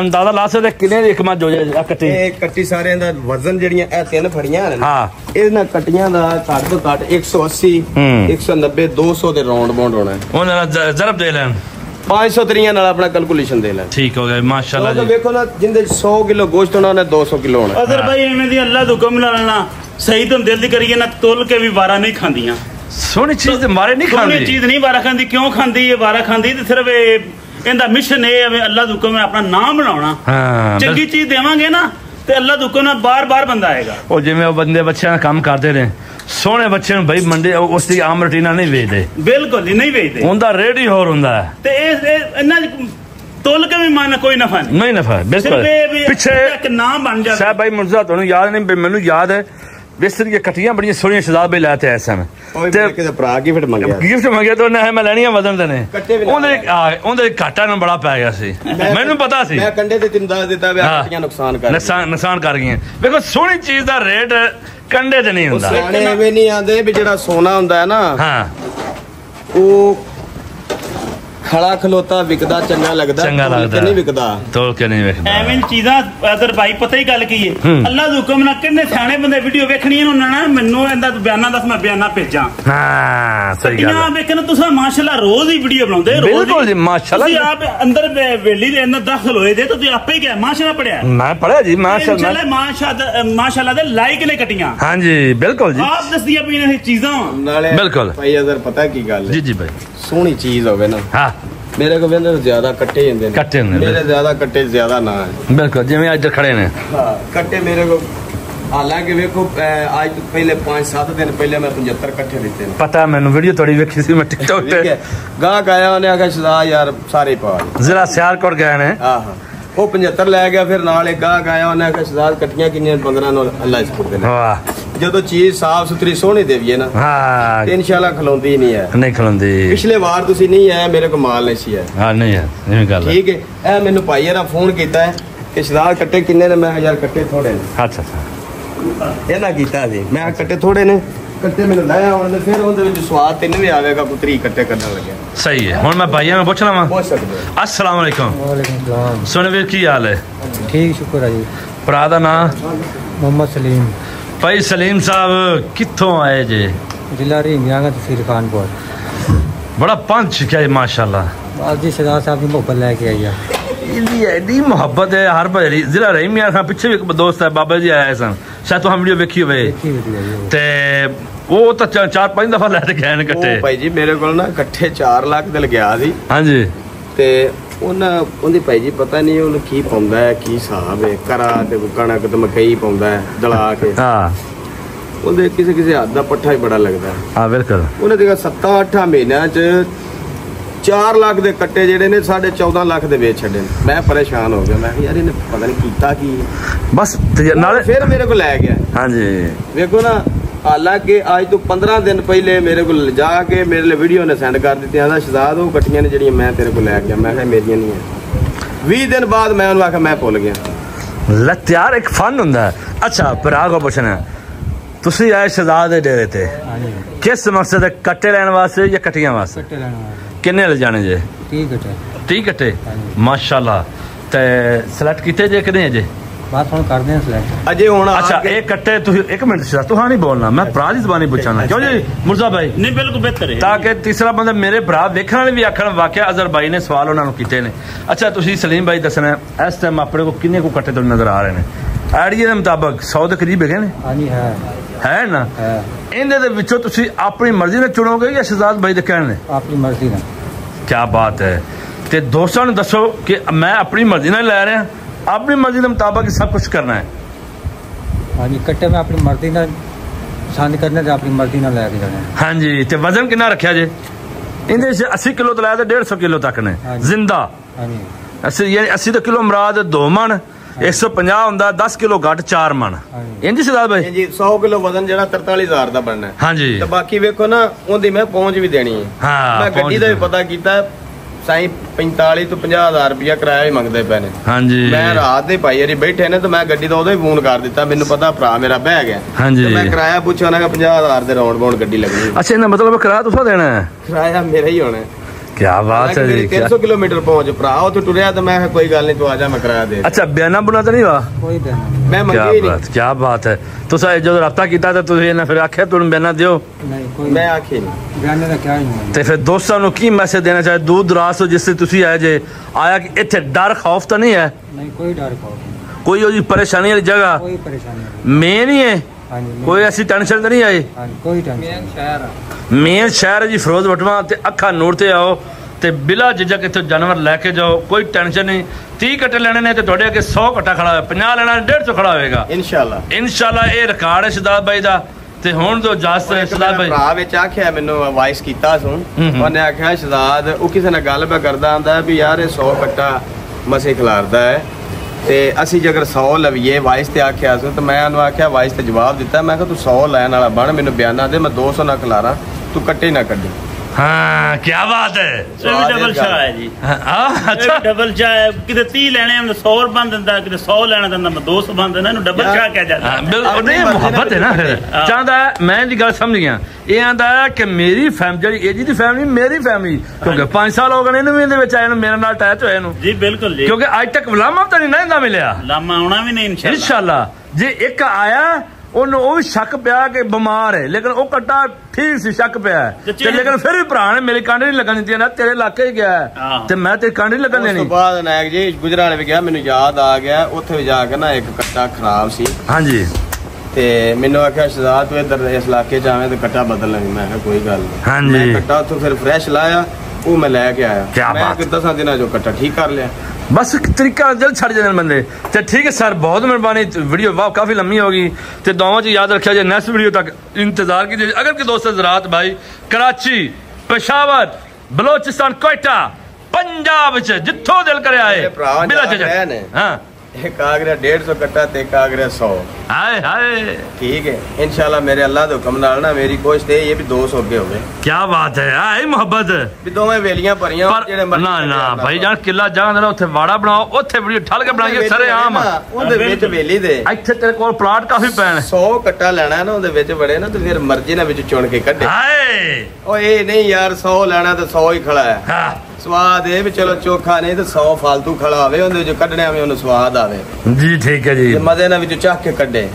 ਅੰਦਾਜ਼ਾ ਲਾ ਸਕਦੇ ਕਿੰਨੇ ਦੀ ਇੱਕ ਹੋ ਜਾਏ ਕੱਟੀ? ਇਹ ਕੱਟੀ ਸਾਰਿਆਂ ਦਾ ਵਜ਼ਨ ਜਿਹੜੀਆਂ ਇਹ ਤਿੰਨ ਫੜੀਆਂ ਨੇ ਹਾਂ। ਇਹਨਾਂ ਕੱਟੀਆਂ ਦਾ ਘੱਟ ਤੋਂ ਘੱਟ 180 190 200 ਦੇ ਰਾਉਂਡ ਬਾਉਂਡ ਹੋਣਾ। ਉਹਨਾਂ ਦਾ ਜ਼ਰਬ ਦੇ ਲੈਣ। 500 ਤਰੀਆਂ ਨਾਲ ਆਪਣਾ ਕੈਲਕੂਲੇਸ਼ਨ ਦੇ ਲੈ ਠੀਕ ਹੋ ਗਿਆ ਮਾਸ਼ਾਅੱਲਾ ਜੀ। ਵੇਖੋ ਨਾ ਜਿੰਦੇ 100 ਕਿਲੋ ਗੋਸ਼ਤ ਹੋਣਾ ਉਹਨੇ 200 ਕਿਲੋ ਹੋਣਾ। ਅਦਰ ਭਾਈ ਐਵੇਂ ਦੀ ਅੱਲਾ ਦਾ ਹੁਕਮ ਸਹੀ ਤੋਂ ਦਿਲ ਦੀ ਕਰੀਏ ਨਾ ਤੁਲ ਕੇ ਵੀ ਵਾਰਾ ਨਹੀਂ ਖਾਂਦੀਆਂ। ਸੋਹਣੀ ਚੀਜ਼ ਤੇ ਮਾਰੇ ਨਹੀਂ ਸੋਹਣੀ ਖਾਂਦੀ। ਚੀਜ਼ ਨਹੀਂ ਵਾਰਾ ਖਾਂਦੀ ਕਿਉਂ ਖਾਂਦੀ ਇਹ ਵਾਰਾ ਖਾਂਦੀ? ਤੇ ਸਿਰਫ ਇਹ ਇਹਦਾ ਮਿਸ਼ਨ ਇਹ ਹੈ ਵੀ ਅੱਲਾ ਦੇ ਹੁਕਮ ਨਾਲ ਆਪਣਾ ਨਾਮ ਬਣਾਉਣਾ। ਹਾਂ ਚੰਗੀ ਚੀਜ਼ ਦੇਵਾਂਗੇ ਨਾ ਤੇ ਅੱਲਾ ਦੇ ਹੁਕਮ ਨਾਲ ਬਾਰ-ਬਾਰ ਬੰਦਾ ਆਏਗਾ। ਉਹ ਜਿਵੇਂ ਉਹ ਬੰਦੇ ਬੱਚਿਆਂ ਦਾ ਕੰਮ ਕਰਦੇ ਨੇ ਸੋਹਣੇ ਬੱਚੇ ਨੂੰ ਬਈ ਮੰਡੇ ਉਸ ਦੀ ਆਮ ਰੁਟੀਨਾ ਨਹੀਂ ਵੇਚਦੇ ਬਿਲਕੁਲ ਹੀ ਨਹੀਂ ਵੇਚਦੇ ਉਹਦਾ ਰੇਟ ਹੀ ਹੋਰ ਹੁੰਦਾ ਤੇ ਇਹ ਇਹ- ਇਹਨਾਂ ਤੁਲ ਕੇ ਵੀ ਮਨ ਕੋਈ ਨਫਾ ਨਹੀਂ। ਨਹੀਂ ਨਫਾ ਬਿਲਕੁਲ। ਪਿੱਛੇ ਇੱਕ ਨਾਮ ਬਣ ਜਾਵੇ ਸਾਹਿਬ ਭਾਈ ਮੁਰਜ਼ਾ ਤੁਹਾਨੂੰ ਯਾਦ ਨਹੀਂ ਮੈਨੂੰ ਯਾਦ ਹੈ ਬਿਸਤਰ ਦੀਆਂ ਕਟੀਆਂ ਬੜੀਆਂ ਸੋਹਣੀਆਂ ਸ਼ਹਜ਼ਾਦ ਭਾਈ ਲੈ ਤੇ ਆਏ ਸਨ ਉਹ ਤੇ ਕਿਤੇ ਭਰਾ ਕੀ ਫਿਟ ਮੰਗਿਆ? ਗਿਫਟ ਮੰਗਿਆ ਤਾਂ ਉਹਨੇ ਮੈਂ ਲੈਣੀਆਂ ਵਦਨ ਦੇ ਨੇ ਉਹਦੇ ਆ, ਉਹਦੇ ਘਾਟਾ ਨੂੰ ਬੜਾ ਪੈ ਗਿਆ ਸੀ। ਮੈਨੂੰ ਪਤਾ ਸੀ। ਮੈਂ ਕੰਡੇ ਤੇ ਤੈਨੂੰ ਦੱਸ ਦਿੱਤਾ ਵੀ ਹਾਂ। ਕੱਟੀਆਂ ਨੁਕਸਾਨ ਕਰ ਨੁਕਸਾਨ ਨੁਕਸਾਨ ਕਰ ਗਈਆਂ। ਵੇਖੋ ਸੋਹਣੀ ਚੀਜ਼ ਦਾ ਰੇਟ ਕੰਡੇ ਤੇ ਨਹੀਂ ਹੁੰਦਾ। ਸਿਆਣੇ ਐਵੇਂ ਨਹੀਂ ਆਂਦੇ ਵੀ ਜਿਹੜਾ ਸੋਨਾ ਹੁੰਦਾ ਹੈ ਨਾ ਹਾਂ। ਉਹ ਖੜਾ ਖਲੋਤਾ ਵਿਕਦਾ ਚੰਗਾ ਲੱਗਦਾ ਚੰਗਾ ਲੱਗਦਾ। ਨਹੀਂ ਵਿਕਦਾ ਤੋਲ ਕੇ ਨਹੀਂ ਵੇਖਦਾ ਐਵੇਂ ਚੀਜ਼ਾਂ ਅਦਰ ਭਾਈ ਪਤਾ ਹੀ ਗੱਲ ਕੀ ਹੂੰ। ਅੱਲਾ ਦੇ ਹੁਕਮ ਨਾਲ ਕਿੰਨੇ ਸਿਆਣੇ ਬੰਦੇ ਵੀਡੀਓ ਵੇਖਣੀਆਂ ਉਹਨਾਂ ਨੇ ਮੈਨੂੰ ਇਹਦਾ ਬਿਆਨਾ ਦੱਸ ਮੈਂ ਬਿਆਨਾ ਭੇਜਾਂ ਹਾਂ ਸਹੀ ਗੱਲ ਕਿੰਨਾ ਹੈ। ਵੇਖਣ ਤੁਸੀਂ ਮਾਸ਼ਾਅੱਲਾ ਰੋਜ਼ ਹੀ ਵੀਡੀਓ ਬਣਾਉਂਦੇ ਰੋਜ਼। ਬਿਲਕੁਲ ਜੀ, ਮਾਸ਼ਾਅੱਲਾ ਤੁਸੀਂ ਜੀ। ਆਪ ਅੰਦਰ ਵੇਲੀ ਦੇ ਅੰਦਰ ਦਾਖਲ ਹੋਏ ਦੇ ਤਾਂ ਤੁਸੀਂ ਆਪੇ ਹੀ ਕਿਹਾ ਮਾਸ਼ਾਅੱਲਾ ਪੜਿਆ ਮੈਂ ਪੜਿਆ ਜੀ ਮਾਸ਼ਾਅੱਲਾ ਮਾਸ਼ਾਅੱਲਾ ਮਾਸ਼ਾਅੱਲਾ ਦੇ ਲਾਇਕ ਨੇ ਕਟੀਆਂ ਹਾਂਜੀ ਬਿਲਕੁਲ ਜੀ ਆਪ ਦੱਸਦੀਆਂ ਪਈਆਂ ਇਹ ਚੀਜ਼ਾਂ ਨਾਲੇ ਬਿਲਕੁਲ। ਭਾਈ ਅਦਰ ਪਤਾ ਕੀ ਗੱਲ ਜੀ ਹੈ ਜੀ ਭਾਈ ਸੋਹਣੀ ਚੀਜ਼ ਹੋਵੇ ਨਾ ਹਾਂ ਮੇਰੇ ਕੋਲ ਕਹਿੰਦੇ ਜ਼ਿਆਦਾ ਕੱਟੇ ਜਾਂਦੇ ਨੇ। ਕੱਟੇ ਹੁੰਦੇ ਨੇ। ਮੇਰੇ ਜ਼ਿਆਦਾ ਕੱਟੇ ਜ਼ਿਆਦਾ ਨਾ ਹੈ। ਬਿਲਕੁਲ ਜਿਵੇਂ ਅੱਜ ਖੜੇ ਨੇ। ਹਾਂ ਕੱਟੇ ਮੇਰੇ ਕੋਲ। ਹਾਲਾਂਕਿ ਵੇਖੋ ਅੱਜ ਤੋਂ ਪਹਿਲੇ 5-7 ਦਿਨ ਪਹਿਲੇ ਮੈਂ 75 ਕੱਟੇ ਦਿੱਤੇ ਨੇ। ਪਤਾ ਮੈਨੂੰ ਵੀਡੀਓ ਤੁਹਾਡੀ ਵੇਖੀ ਸੀ ਮੈਂ ਟਿਕਟੋਕ ਤੇ। ਗਾਹਕ ਆਇਆ ਉਹਨੇ ਆਖਿਆ ਸ਼ਦਾ ਯਾਰ ਸਾਰੇ ਪਾ। ਜ਼ਿਲ੍ਹਾ ਸਿਆਲਕੋਟ ਗਏ ਨੇ। ਆਹ ਉਹ 75 ਲੈ ਗਿਆ ਫਿਰ ਨਾਲ ਇੱਕ ਗਾਹਕ ਆਇਆ ਉਹਨੇ ਆਖਿਆ ਸ਼ਦਾਦ ਕੱਟੀਆਂ ਕਿੰਨੀਆਂ 15 ਨੂੰ ਅੱਲਾ ਇਸ ਦੇ ਨੇ। ਵਾਹ। ਜਦੋਂ ਚੀਜ਼ ਸਾਫ਼ ਸੁਥਰੀ ਸੋਹਣੀ ਦੇਵੀਏ ਨਾ ਹਾਂ। ਤੇ ਇਨਸ਼ਾਅੱਲਾ ਖਲੋਂਦੀ ਨਹੀਂ ਹੈ। ਨਹੀਂ ਖਲੋਂਦੀ। ਪਿਛਲੇ ਵਾਰ ਤੁਸੀਂ ਨਹੀਂ ਆਏ ਮੇਰੇ ਕੋਲ ਮਾਲ ਨਹੀਂ ਸੀ ਹੈ ਹਾਂ ਨਹੀਂ ਹੈ ਇਹ ਗੱਲ ਠੀਕ ਹੈ ਮੈਨੂੰ ਭਾਈ ਇਹਦਾ ਫੋਨ ਕੀਤਾ ਕਿ ਸ਼ਰਾਰ ਕੱਟੇ ਕਿੰਨੇ ਨੇ? ਮੈਂ ਯਾਰ ਕੱਟੇ ਥੋੜੇ ਨੇ। ਅੱਛਾ ਅੱਛਾ। ਇਹਨਾਂ ਕੀਤਾ ਸੀ। ਮੈਂ ਕੱਟੇ ਥੋੜੇ ਨੇ। ਕੱਟੇ ਮੈਨੂੰ ਲੈ ਆਉਣ ਦੇ ਫਿਰ ਉਹਦੇ ਵਿੱਚ ਸਵਾਦ ਤਿੰਨ ਵੀ ਆਵੇਗਾ ਪੁੱਤਰੀ ਕੱਟੇ ਕਰਨ ਲੱਗਿਆ ਸਹੀ ਹੈ। ਹੁਣ ਮੈਂ ਭਾਈਆਂ ਨੂੰ ਪੁੱਛ ਲਵਾਂ। ਪੁੱਛ ਸਕਦੇ ਅਸਲਾਮ ਅਲੈਕਮ। ਵਾਲੇਕੁਮ ਸਲਾਮ। ਸੁਣ ਵੀਰ ਕੀ ਹਾਲ ਹੈ? ਠੀਕ ਸ਼ੁਕਰ ਹੈ ਜੀ। ਭਰਾ ਦਾ ਨਾਮ ਮੁਹੰਮਦ ਸਲੀਮ। ਭਾਈ ਸਲੀਮ ਸਾਹਿਬ ਕਿੱਥੋਂ ਆਏ ਜੇ? ਜ਼ਿਲ੍ਹਾ ਰੀਮਿਆਂ ਦਾ ਤਹਿਸੀਲ ਖਾਨਪੁਰ। ਬੜਾ ਪੰਛ ਹੈ ਮਾਸ਼ਾਅੱਲਾ। ਬਾਪ ਜੀ ਸਰਦਾਰ ਸਾਹਿਬ ਦੀ ਮੁਹੱਬਤ ਲੈ ਕੇ ਆਈ ਆ। ਇਹਦੀ ਐਡੀ ਮੁਹੱਬਤ ਹੈ ਹਰ ਭਰੀ ਜ਼ਿਲ੍ਹਾ ਰੀਮਿਆਂ ਦਾ ਪਿੱਛੇ ਵੀ ਇੱਕ ਦੋਸਤ ਹੈ ਬਾਬਾ ਜੀ ਆਇਆ ਸਨ। ਸ਼ਾਇਦ ਤੁਸੀਂ ਵੀਡੀਓ ਵੇਖੀ ਹੋਵੇ। ਤੇ ਉਹ ਤਾਂ ਚਾਰ ਪੰਜ ਦਫਾ ਲੈ ਕੇ ਗਏ ਨੇ ਇਕੱਠੇ। ਉਹ ਭਾਈ ਜੀ ਮੇਰੇ ਕੋਲ ਨਾ ਇਕੱਠੇ 4 ਲੱਖ ਦੇ ਲਗਿਆ ਸੀ। ਹਾਂਜੀ। ਤੇ ਉਹਨਾਂ ਉਹਦੀ ਭਾਈ ਜੀ ਪਤਾ ਨਹੀਂ ਉਹਨੂੰ ਕੀ ਪਾਉਂਦਾ ਹੈ ਕੀ ਹਿਸਾਬ ਹੈ ਕਰਾ ਤੇ ਕਣਕ ਤੇ ਮਕਈ ਪਾਉਂਦਾ ਹੈ ਦਲਾ ਕੇ। ਹਾਂ। ਉਹਦੇ ਕਿਸੇ ਕਿਸੇ ਹੱਥ ਦਾ ਪੱਠਾ ਹੀ ਬੜਾ ਲੱਗਦਾ ਹੈ। ਹਾਂ ਬਿਲਕੁਲ। ਉਹਨੇ ਦੇਖਿਆ 7-8 ਮਹੀਨਿਆਂ ਚ 4 ਲੱਖ ਦੇ ਕੱਟੇ ਜਿਹੜੇ ਨੇ ਸਾਡੇ 14 ਲੱਖ ਦੇ ਵੇਚ ਛੱਡੇ ਨੇ। ਮੈਂ ਪਰੇਸ਼ਾਨ ਹੋ ਗਿਆ ਮੈਂ ਕਿਹਾ ਯਾਰ ਇਹਨੇ ਪਤਾ ਨਹੀਂ ਕੀਤਾ ਕੀ। ਬਸ ਤੇ ਨਾਲੇ ਫਿਰ ਮੇਰੇ ਕੋਲ ਲੈ ਗਿਆ। ਹਾਂਜੀ। ਵੇਖੋ ਨਾ ਹਾਲਾਂਕਿ ਅੱਜ ਤੋਂ 15 ਦਿਨ ਪਹਿਲੇ ਮੇਰੇ ਕੋਲ ਜਾ ਕੇ ਮੇਰੇ ਲਈ ਵੀਡੀਓ ਨੇ ਸੈਂਡ ਕਰ ਦਿੱਤੀ ਆਂਦਾ ਸ਼ਹਜ਼ਾਦ ਉਹ ਕੱਟੀਆਂ ਨੇ ਜਿਹੜੀਆਂ ਮੈਂ ਤੇਰੇ ਕੋਲ ਲੈ ਗਿਆ ਮੈਂ ਕਿਹਾ ਮੇਰੀਆਂ ਨਹੀਂ ਹੈ 20 ਦਿਨ ਬਾਅਦ ਮੈਂ ਉਹਨੂੰ ਆਖਿਆ ਮੈਂ ਭੁੱਲ ਗਿਆ। ਲਤਿਆਰ ਇੱਕ ਫਨ ਹੁੰਦਾ ਹੈ। ਅੱਛਾ ਭਰਾ ਕੋ ਪੁੱਛਣਾ ਤੁਸੀਂ ਆਏ ਸ਼ਹਜ਼ਾਦ ਦੇ ਡੇਰੇ ਤੇ। ਹਾਂਜੀ। ਕਿਸ ਮਕਸਦ ਹੈ ਕੱਟੇ ਲੈਣ ਵਾਸਤੇ ਜਾਂ ਕਟੀਆਂ ਵਾਸਤੇ? ਕੱਟੇ ਲੈਣ ਵਾਲੇ ਕਿੰਨੇ ਲੈ ਜਾਣੇ ਜੇ? ਠੀਕ ਘਟੇ 30 ਕੱਟੇ? ਹਾਂਜੀ। ਮਾਸ਼ਾਅੱਲਾ। ਤੇ ਸਿਲੈਕਟ ਕਿ ਬਾਤ ਹੁਣ ਕਰਦੇ ਹਾਂ ਸਿਲੈਕਟ ਅਜੇ ਹੁਣ ਆ ਅੱਛਾ ਕੇ- ਇਹ ਕੱਟੇ ਤੁਸੀਂ ਇੱਕ ਮਿੰਟ ਸ਼ਰਾ ਤੂੰ ਹਾਂ ਨਹੀਂ ਬੋਲਣਾ ਮੈਂ ਭਰਾ ਦੀ ਜ਼ਬਾਨੀ ਪੁੱਛਣਾ ਕਿਉਂ ਜੀ ਮੁਰਜ਼ਾ ਭਾਈ? ਨਹੀਂ ਬਿਲਕੁਲ ਬਿਹਤਰ ਹੈ। ਤਾਂ ਕਿ ਤੀਸਰਾ ਬੰਦਾ ਮੇਰੇ ਭਰਾ ਵੇਖਣ ਵਾਲੇ ਵੀ ਆਖਣ ਵਾਕਿਆ ਅਜ਼ਰ ਬਾਈ ਨੇ ਸਵਾਲ ਉਹਨਾਂ ਨੂੰ ਕੀਤੇ ਨੇ। ਅੱਛਾ ਤੁਸੀਂ ਸਲੀਮ ਭਾਈ ਦੱਸਣਾ ਹੈ, ਇਸ ਟਾਈਮ ਆਪਣੇ ਕੋਲ ਕਿੰਨੇ ਕੁ ਕੱਟੇ ਤੁਹਾਨੂੰ ਨਜ਼ਰ ਆ ਰਹੇ ਨੇ? ਆਈਡੀਆ ਦੇ ਮੁਤਾਬਕ 100 ਦੇ ਕਰੀਬ ਹੈਗੇ ਨੇ? ਹਾਂਜੀ ਹੈ। ਹੈ ਨਾ? ਹੈ। ਇਹਦੇ ਦੇ ਵਿੱਚੋਂ ਤੁਸੀਂ ਆਪਣੀ ਮਰਜ਼ੀ ਨਾਲ ਚੁਣੋਗੇ ਜਾਂ ਸ਼ਹਜ਼ਾਦ ਭਾਈ ਦੇ ਕਹਿਣ ਨੇ? ਆਪਣੀ ਮਰਜ਼ੀ ਨਾਲ। ਕੀ ਬਾਤ ਹੈ। ਤੇ ਦੋਸਤਾਂ ਨੂੰ ਦੱਸੋ ਕਿ ਮੈਂ ਆਪਣੀ ਮਰਜ਼ੀ ਨਾਲ ਲੈ ਰਿਹਾ ਆਪਣੀ ਮਰਜ਼ੀ ਦੇ ਮੁਤਾਬਕ ਸਭ ਕੁਝ ਕਰਨਾ ਹੈ। ਹਾਂਜੀ ਕੱਟੇ ਮੈਂ ਆਪਣੀ ਮਰਜ਼ੀ ਨਾਲ ਪਸੰਦ ਕਰਨੇ ਤੇ ਆਪਣੀ ਮਰਜ਼ੀ ਨਾਲ ਲੈ ਕੇ ਜਾਣੇ ਹਾਂਜੀ ਤੇ ਵਜ਼ਨ ਕਿੰਨਾ ਰੱਖਿਆ ਜੇ? ਇਹਦੇ 'ਚ 80 ਕਿਲੋ ਤੋਂ ਲੈ ਕੇ 150 ਕਿਲੋ ਤੱਕ ਨੇ। ਜ਼ਿੰਦਾ। ਹਾਂਜੀ। ਅਸੀਂ ਯਾਨੀ 80 ਦਾ ਕਿਲੋ ਮਰਾਦ 2 ਮਣ 150 ਹੁੰਦਾ 10 ਕਿਲੋ ਘੱਟ 4 ਮਣ। ਹਾਂਜੀ। ਇੰਜ ਸ਼ਦਾਬ ਭਾਈ ਜੀ 100 ਕਿਲੋ ਵਜ਼ਨ ਜਿਹੜਾ 43000 ਦਾ ਬਣਨਾ ਹੈ। ਹਾਂਜੀ। ਤੇ ਬਾਕੀ ਵੇਖੋ ਨਾ ਉਹਦੀ ਮੈਂ ਪਹੁੰਚ ਵੀ ਦੇਣੀ ਹੈ। ਹਾਂ, ਮੈਂ ਗੱਡੀ ਦਾ ਵੀ ਦੇਣੀ। ਪਤਾ ਕੀਤਾ ਸਾਈ 45 ਤੋਂ 50000 ਰੁਪਇਆ ਕਿਰਾਇਆ ਹੀ ਮੰਗਦੇ ਪਏ ਨੇ। ਹਾਂਜੀ। ਮੈਂ ਰਾਤ ਦੇ ਭਾਈ ਯਾਰੀ ਬੈਠੇ ਨੇ ਤੇ ਮੈਂ ਗੱਡੀ ਦਾ ਉਦੋਂ ਹੀ ਫੋਨ ਕਰ ਦਿੱਤਾ ਮੈਨੂੰ ਪਤਾ ਭਰਾ ਮੇਰਾ ਬਹਿ ਗਿਆ। ਹਾਂਜੀ। ਤੇ ਮੈਂ ਕਿਰਾਇਆ ਪੁੱਛਿਆ ਉਹਨਾਂ ਦਾ 50000 ਦੇ ਰੌਂਡ ਬੌਂਡ ਗੱਡੀ ਲੱਗਣੀ। ਅੱਛਾ ਇਹਦਾ ਮਤਲਬ ਕਿਰਾਇਆ ਤੁਸੀਂ ਦੇਣਾ ਹੈ? ਕਿਰਾਇਆ ਮੇਰਾ ਹੀ ਹੋਣਾ। ਕੀ ਬਾਤ ਹੈ ਜੀ 300 ਕਿਲੋਮੀਟਰ ਪਹੁੰਚ ਭਰਾ ਉਹ ਤੂੰ ਟੁਰਿਆ ਤਾਂ ਮੈਂ ਕੋਈ ਗੱਲ ਨਹੀਂ ਤੂੰ ਆ ਜਾ ਮੈਂ ਕਰਾ ਦੇ ਅੱਛਾ ਬਿਆਨਾ ਬੁਲਾ ਤਾਂ ਨਹੀਂ ਵਾ? ਕੋਈ ਬਿਆਨਾ ਮੈਂ ਮੰਗੀ ਨਹੀਂ। ਕੀ ਬਾਤ ਹੈ। ਤੁਸੀਂ ਜਦੋਂ ਰابطਾ ਕੀਤਾ ਤਾਂ ਤੁਸੀਂ ਇਹਨਾਂ ਫਿਰ ਆਖਿਆ ਤੁਹਾਨੂੰ ਬਿਆਨਾ ਦਿਓ? ਨਹੀਂ ਕੋਈ ਮੈਂ ਆਖੀ ਨਹੀਂ। ਬਿਆਨੇ ਦਾ ਕੀ ਹੈ ਤੇ ਫਿਰ ਦੋਸਤਾਂ ਨੂੰ ਕੀ ਮੈਸੇਜ ਦੇਣਾ ਚਾਹੇ? ਦੂਰ ਦਰਾਸ ਤੋਂ ਜਿਸ ਤੁਸੀਂ ਆਏ ਜੇ ਆਇਆ ਕਿ ਇੱਥੇ ਡਰ ਖੌਫ ਤਾਂ ਨਹੀਂ ਹੈ? ਨਹੀਂ ਕੋਈ ਡਰ ਖੌਫ ਕੋਈ ਉਹਦੀ ਪਰੇਸ਼ਾਨੀ ਵਾਲੀ ਜਗ੍ਹਾ? ਕੋਈ ਪਰੇਸ਼ਾਨੀ ਮੇਨ ਹੀ ਹੈ। ਹਾਂਜੀ। ਕੋਈ ਐਸੀ ਟੈਨਸ਼ਨ ਤਾਂ ਨਹੀਂ ਆਈ? ਹਾਂਜੀ ਕੋਈ ਟੈਨਸ਼ਨ ਸ਼ਹਿਰ ਮੇਨ ਸ਼ਹਿਰ ਹੈ ਜੀ ਫਿਰੋਜ਼ ਵਟਵਾ ਤੇ ਅੱਖਾਂ ਨੂਰ ਤੇ ਆਓ ਤੇ ਬਿਲਾ ਜਿੱਜਾ ਕਿੱਥੋਂ ਜਾਨਵਰ ਲੈ ਕੇ ਜਾਓ ਕੋਈ ਟੈਨਸ਼ਨ ਨਹੀਂ। 30 ਕੱਟੇ ਲੈਣੇ ਨੇ ਤੇ ਤੁਹਾਡੇ ਅੱਗੇ 100 ਕੱਟਾ ਖੜਾ ਹੋਇਆ 50 ਲੈਣਾ 150 ਖੜਾ ਹੋਏਗਾ ਇਨਸ਼ਾਅੱਲਾ। ਇਨਸ਼ਾਅੱਲਾ ਇਹ ਰਿਕਾਰਡ ਹੈ ਸ਼ਦਾਬ ਭਾਈ ਦਾ। ਤੇ ਹੁਣ ਜੋ ਹੈ ਸ਼ਦਾਬ ਭਾਈ ਭਰਾ ਵਿੱਚ ਆਖਿਆ ਮੈਨੂੰ ਵਾਇਸ ਕੀਤਾ ਸੂ ਹੂੰ ਹੂੰ। ਉਹਨੇ ਆਖਿਆ ਸ਼ਹਜ਼ਾਦ ਉਹ ਕਿਸੇ ਨਾਲ ਗੱਲ ਬਾ ਕਰਦਾ ਆਂਦਾ ਵੀ ਯਾਰ ਇਹ 100 ਕੱਟਾ ਮਸੇ ਖਿਲਾਰਦਾ ਹੈ। ਤੇ ਅਸੀਂ ਜੇਕਰ ਅਗਰ 100 ਲਵੀਏ ਵਾਇਸ ਤੇ ਆਖਿਆ ਸੀ, ਤਾਂ ਮੈਂ ਉਹਨੂੰ ਆਖਿਆ, ਵਾਇਸ ਤੇ ਜਵਾਬ ਦਿੱਤਾ। ਮੈਂ ਕਿਹਾ, ਤੂੰ 100 ਲੈਣ ਵਾਲਾ ਬਣ, ਮੈਨੂੰ ਬਿਆਨਾ ਦੇ, ਮੈਂ 200 ਨਾ ਖਿਲਾਰਾਂ, ਤੂੰ ਕੱਟੇ ਨਾ ਕੱਢੀ। ਹਾਂ ਕੀ ਬਾਤ ਹੈ। ਇਹ ਵੀ ਡਬਲ ਸ਼ਾਹ ਹੈ ਜੀ। ਇਹ ਅੱਛਾ। ਡਬਲ ਸ਼ਾਹ ਹੈ। ਕਿਤੇ 30 ਲੈਣੇ ਹਨ 100 ਬੰਦ ਦਿੰਦਾ ਕਿਤੇ 100 ਲੈਣਾ ਦਿੰਦਾ ਮੈਂ 200 ਬੰਦ ਦਿੰਦਾ ਇਹਨੂੰ ਡਬਲ ਸ਼ਾਹ ਕਿਹਾ ਜਾਂਦਾ। ਹਾਂ, ਬਿਲਕੁਲ ਨਹੀਂ ਮੁਹੱਬਤ ਹੈ ਨਾ ਫਿਰ। ਚਾਹੁੰਦਾ ਮੈਂ ਇਹਦੀ ਗੱਲ ਸਮਝ ਗਿਆ। ਇਹ ਆਂਦਾ ਕਿ ਮੇਰੀ ਫੈਮਿਲੀ ਜਿਹੜੀ ਇਹ ਜੀ ਦੀ ਫੈਮਿਲੀ ਮੇਰੀ ਫੈਮਿਲੀ ਕਿਉਂਕਿ 5 ਸਾਲ ਹੋ ਗਏ ਨੇ ਇਹਨੂੰ ਵੀ ਇਹਦੇ ਵਿੱਚ ਆਏ ਨੂੰ ਮੇਰੇ ਨਾਲ ਅਟੈਚ ਹੋਏ ਨੂੰ। ਜੀ ਬਿਲਕੁਲ ਜੀ। ਕਿਉਂਕਿ ਅੱਜ ਤੱਕ ਵਲਾਮਾ ਤਾਂ ਨਹੀਂ ਨਾ ਇਹਦਾ ਮਿਲਿਆ। ਲਾਮਾ ਆਉਣਾ ਵੀ ਨਹੀਂ ਇਨਸ਼ਾਅੱਲਾ। ਇਨਸ਼ਾਅੱਲਾ। ਜੇ ਇੱਕ ਆਇਆ ਉਹਨੂੰ ਉਹ ਵੀ ਸ਼ੱਕ ਪਿਆ ਕਿ ਬਿਮਾਰ ਹੈ। ਲੇਕਿਨ ਉਹ ਕੱਟਾ ਠੀਕ ਸੀ ਸ਼ੱਕ ਪਿਆ। ਤੇ ਲੇਕਿਨ ਫਿਰ ਵੀ ਭਰਾ ਨੇ ਮੇਰੀ ਕੰਡ ਨਹੀਂ ਲੱਗਣ ਦਿੱਤੀ ਨਾ ਤੇਰੇ ਇਲਾਕੇ ਹੀ। ਗਿਆ। ਤੇ ਮੈਂ ਤੇਰੀ ਕੰਡ ਨਹੀਂ ਲੱਗਣ ਉਸ ਤੋਂ ਦੇਣੀ। ਬਾਅਦ ਨਾਇਕ ਜੀ ਗੁਜਰਾਲੇ ਵੀ ਗਿਆ ਮੈਨੂੰ ਯਾਦ ਆ ਗਿਆ ਉੱਥੇ ਵੀ ਜਾ ਕੇ ਨਾ ਇੱਕ ਕੱਟਾ ਖਰਾਬ ਸੀ। ਹਾਂਜੀ। ਤੇ ਮੈਨੂੰ ਆਖਿਆ ਸ਼ਹਜ਼ਾਦ ਤੂੰ ਇੱਧਰ ਇਸ ਇਲਾਕੇ ਚ ਆਵੇਂ ਤੇ ਕੱਟਾ ਬਦਲ ਲਾਂਗੇ ਮੈਂ ਕਿਹਾ ਕੋਈ ਗੱਲ ਨਹੀਂ। ਹਾਂਜੀ। ਮੈਂ ਕੱਟਾ ਉੱਥੋਂ ਫਿਰ ਫਰੈਸ਼ ਲਾਇਆ ਉਹ ਮੈਂ ਲੈ ਕੇ ਆਇਆ। ਮੈਂ। ਕਿ ਦਸਾਂ ਦਿਨਾਂ ਜੋ ਕੱਟਾ ਠੀਕ ਕਰ ਲਿਆ। ਬਸ ਤਰੀਕਾ ਜਲ ਛੱਡ ਜਾਂਦੇ ਬੰਦੇ ਤੇ ਠੀਕ ਹੈ ਸਰ ਬਹੁਤ ਮਿਹਰਬਾਨੀ ਵੀਡੀਓ ਵਾਹ ਕਾਫੀ ਲੰਮੀ ਹੋ ਗਈ ਤੇ ਦੋਵਾਂ ਚ ਯਾਦ ਰੱਖਿਆ ਜੇ ਨੈਕਸਟ ਵੀਡੀਓ انتظار کیجیے۔ اگر کے دوست زراعت بھائی کراچی پشاور بلوچستان کوئٹہ پنجاب جتھوں دل کرے آئے بلا جھجھک एक आगरा डेढ़ सौ कट्टा ते एक आगरा सौ हाय हाय ठीक है इनशाला मेरे अल्लाह के हुक्म नाल ना मेरी कोशिश है ये भी 200 अगे हो गए क्या बात है आए मोहब्बत भी दोवें वेलियां भरियां पर जेड़े ना ना भाई जान किला जान ना उथे वाड़ा बनाओ उथे बड़ी ठल के बनाइए सरे आम ओंदे विच वेली दे इथे तेरे कोल प्लाट काफी पैन 100 कट्टा लेना है ना ओंदे विच बड़े ना ते फिर मर्जी ना विच चुन के कड्डे हाय ओ ए नहीं यार 100 लेना ते 100 ही खड़ा है हां ਸਵਾਦ ਇਹ ਵੀ ਚਲੋ ਚੋਖਾ ਨਹੀਂ ਤੇ 100 ਫालतू ਖੜਾ ਹੋਵੇ ਉਹਦੇ ਵਿੱਚ ਕੱਢਣਿਆ ਵੀ ਉਹਨੂੰ ਸਵਾਦ ਆਵੇ। ਜੀ ਠੀਕ ਹੈ ਜੀ। ਤੇ ਮਜ਼ੇ ਨਾਲ ਵਿੱਚ ਚੱਕ ਕੇ ਕੱਢੇ।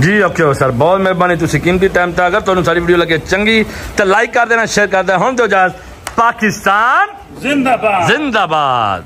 ਜੀ ਓਕੇ ਸਰ ਬਹੁਤ ਮਿਹਰਬਾਨੀ ਤੁਸੀਂ ਕੀਮਤੀ ਟਾਈਮ ਤੇ ਅਗਰ ਤੁਹਾਨੂੰ ਸਾਡੀ ਵੀਡੀਓ ਲੱਗੇ ਚੰਗੀ ਤੇ ਲਾਈਕ ਕਰ ਦੇਣਾ ਸ਼ੇਅਰ ਕਰ ਦੇਣਾ। ਹੁਣ ਤੋਂ ਇਜਾਜ਼ਤ ਪਾਕਿਸਤਾਨ। ਜ਼ਿੰਦਾਬਾਦ। ਜ਼ਿੰਦਾਬਾਦ।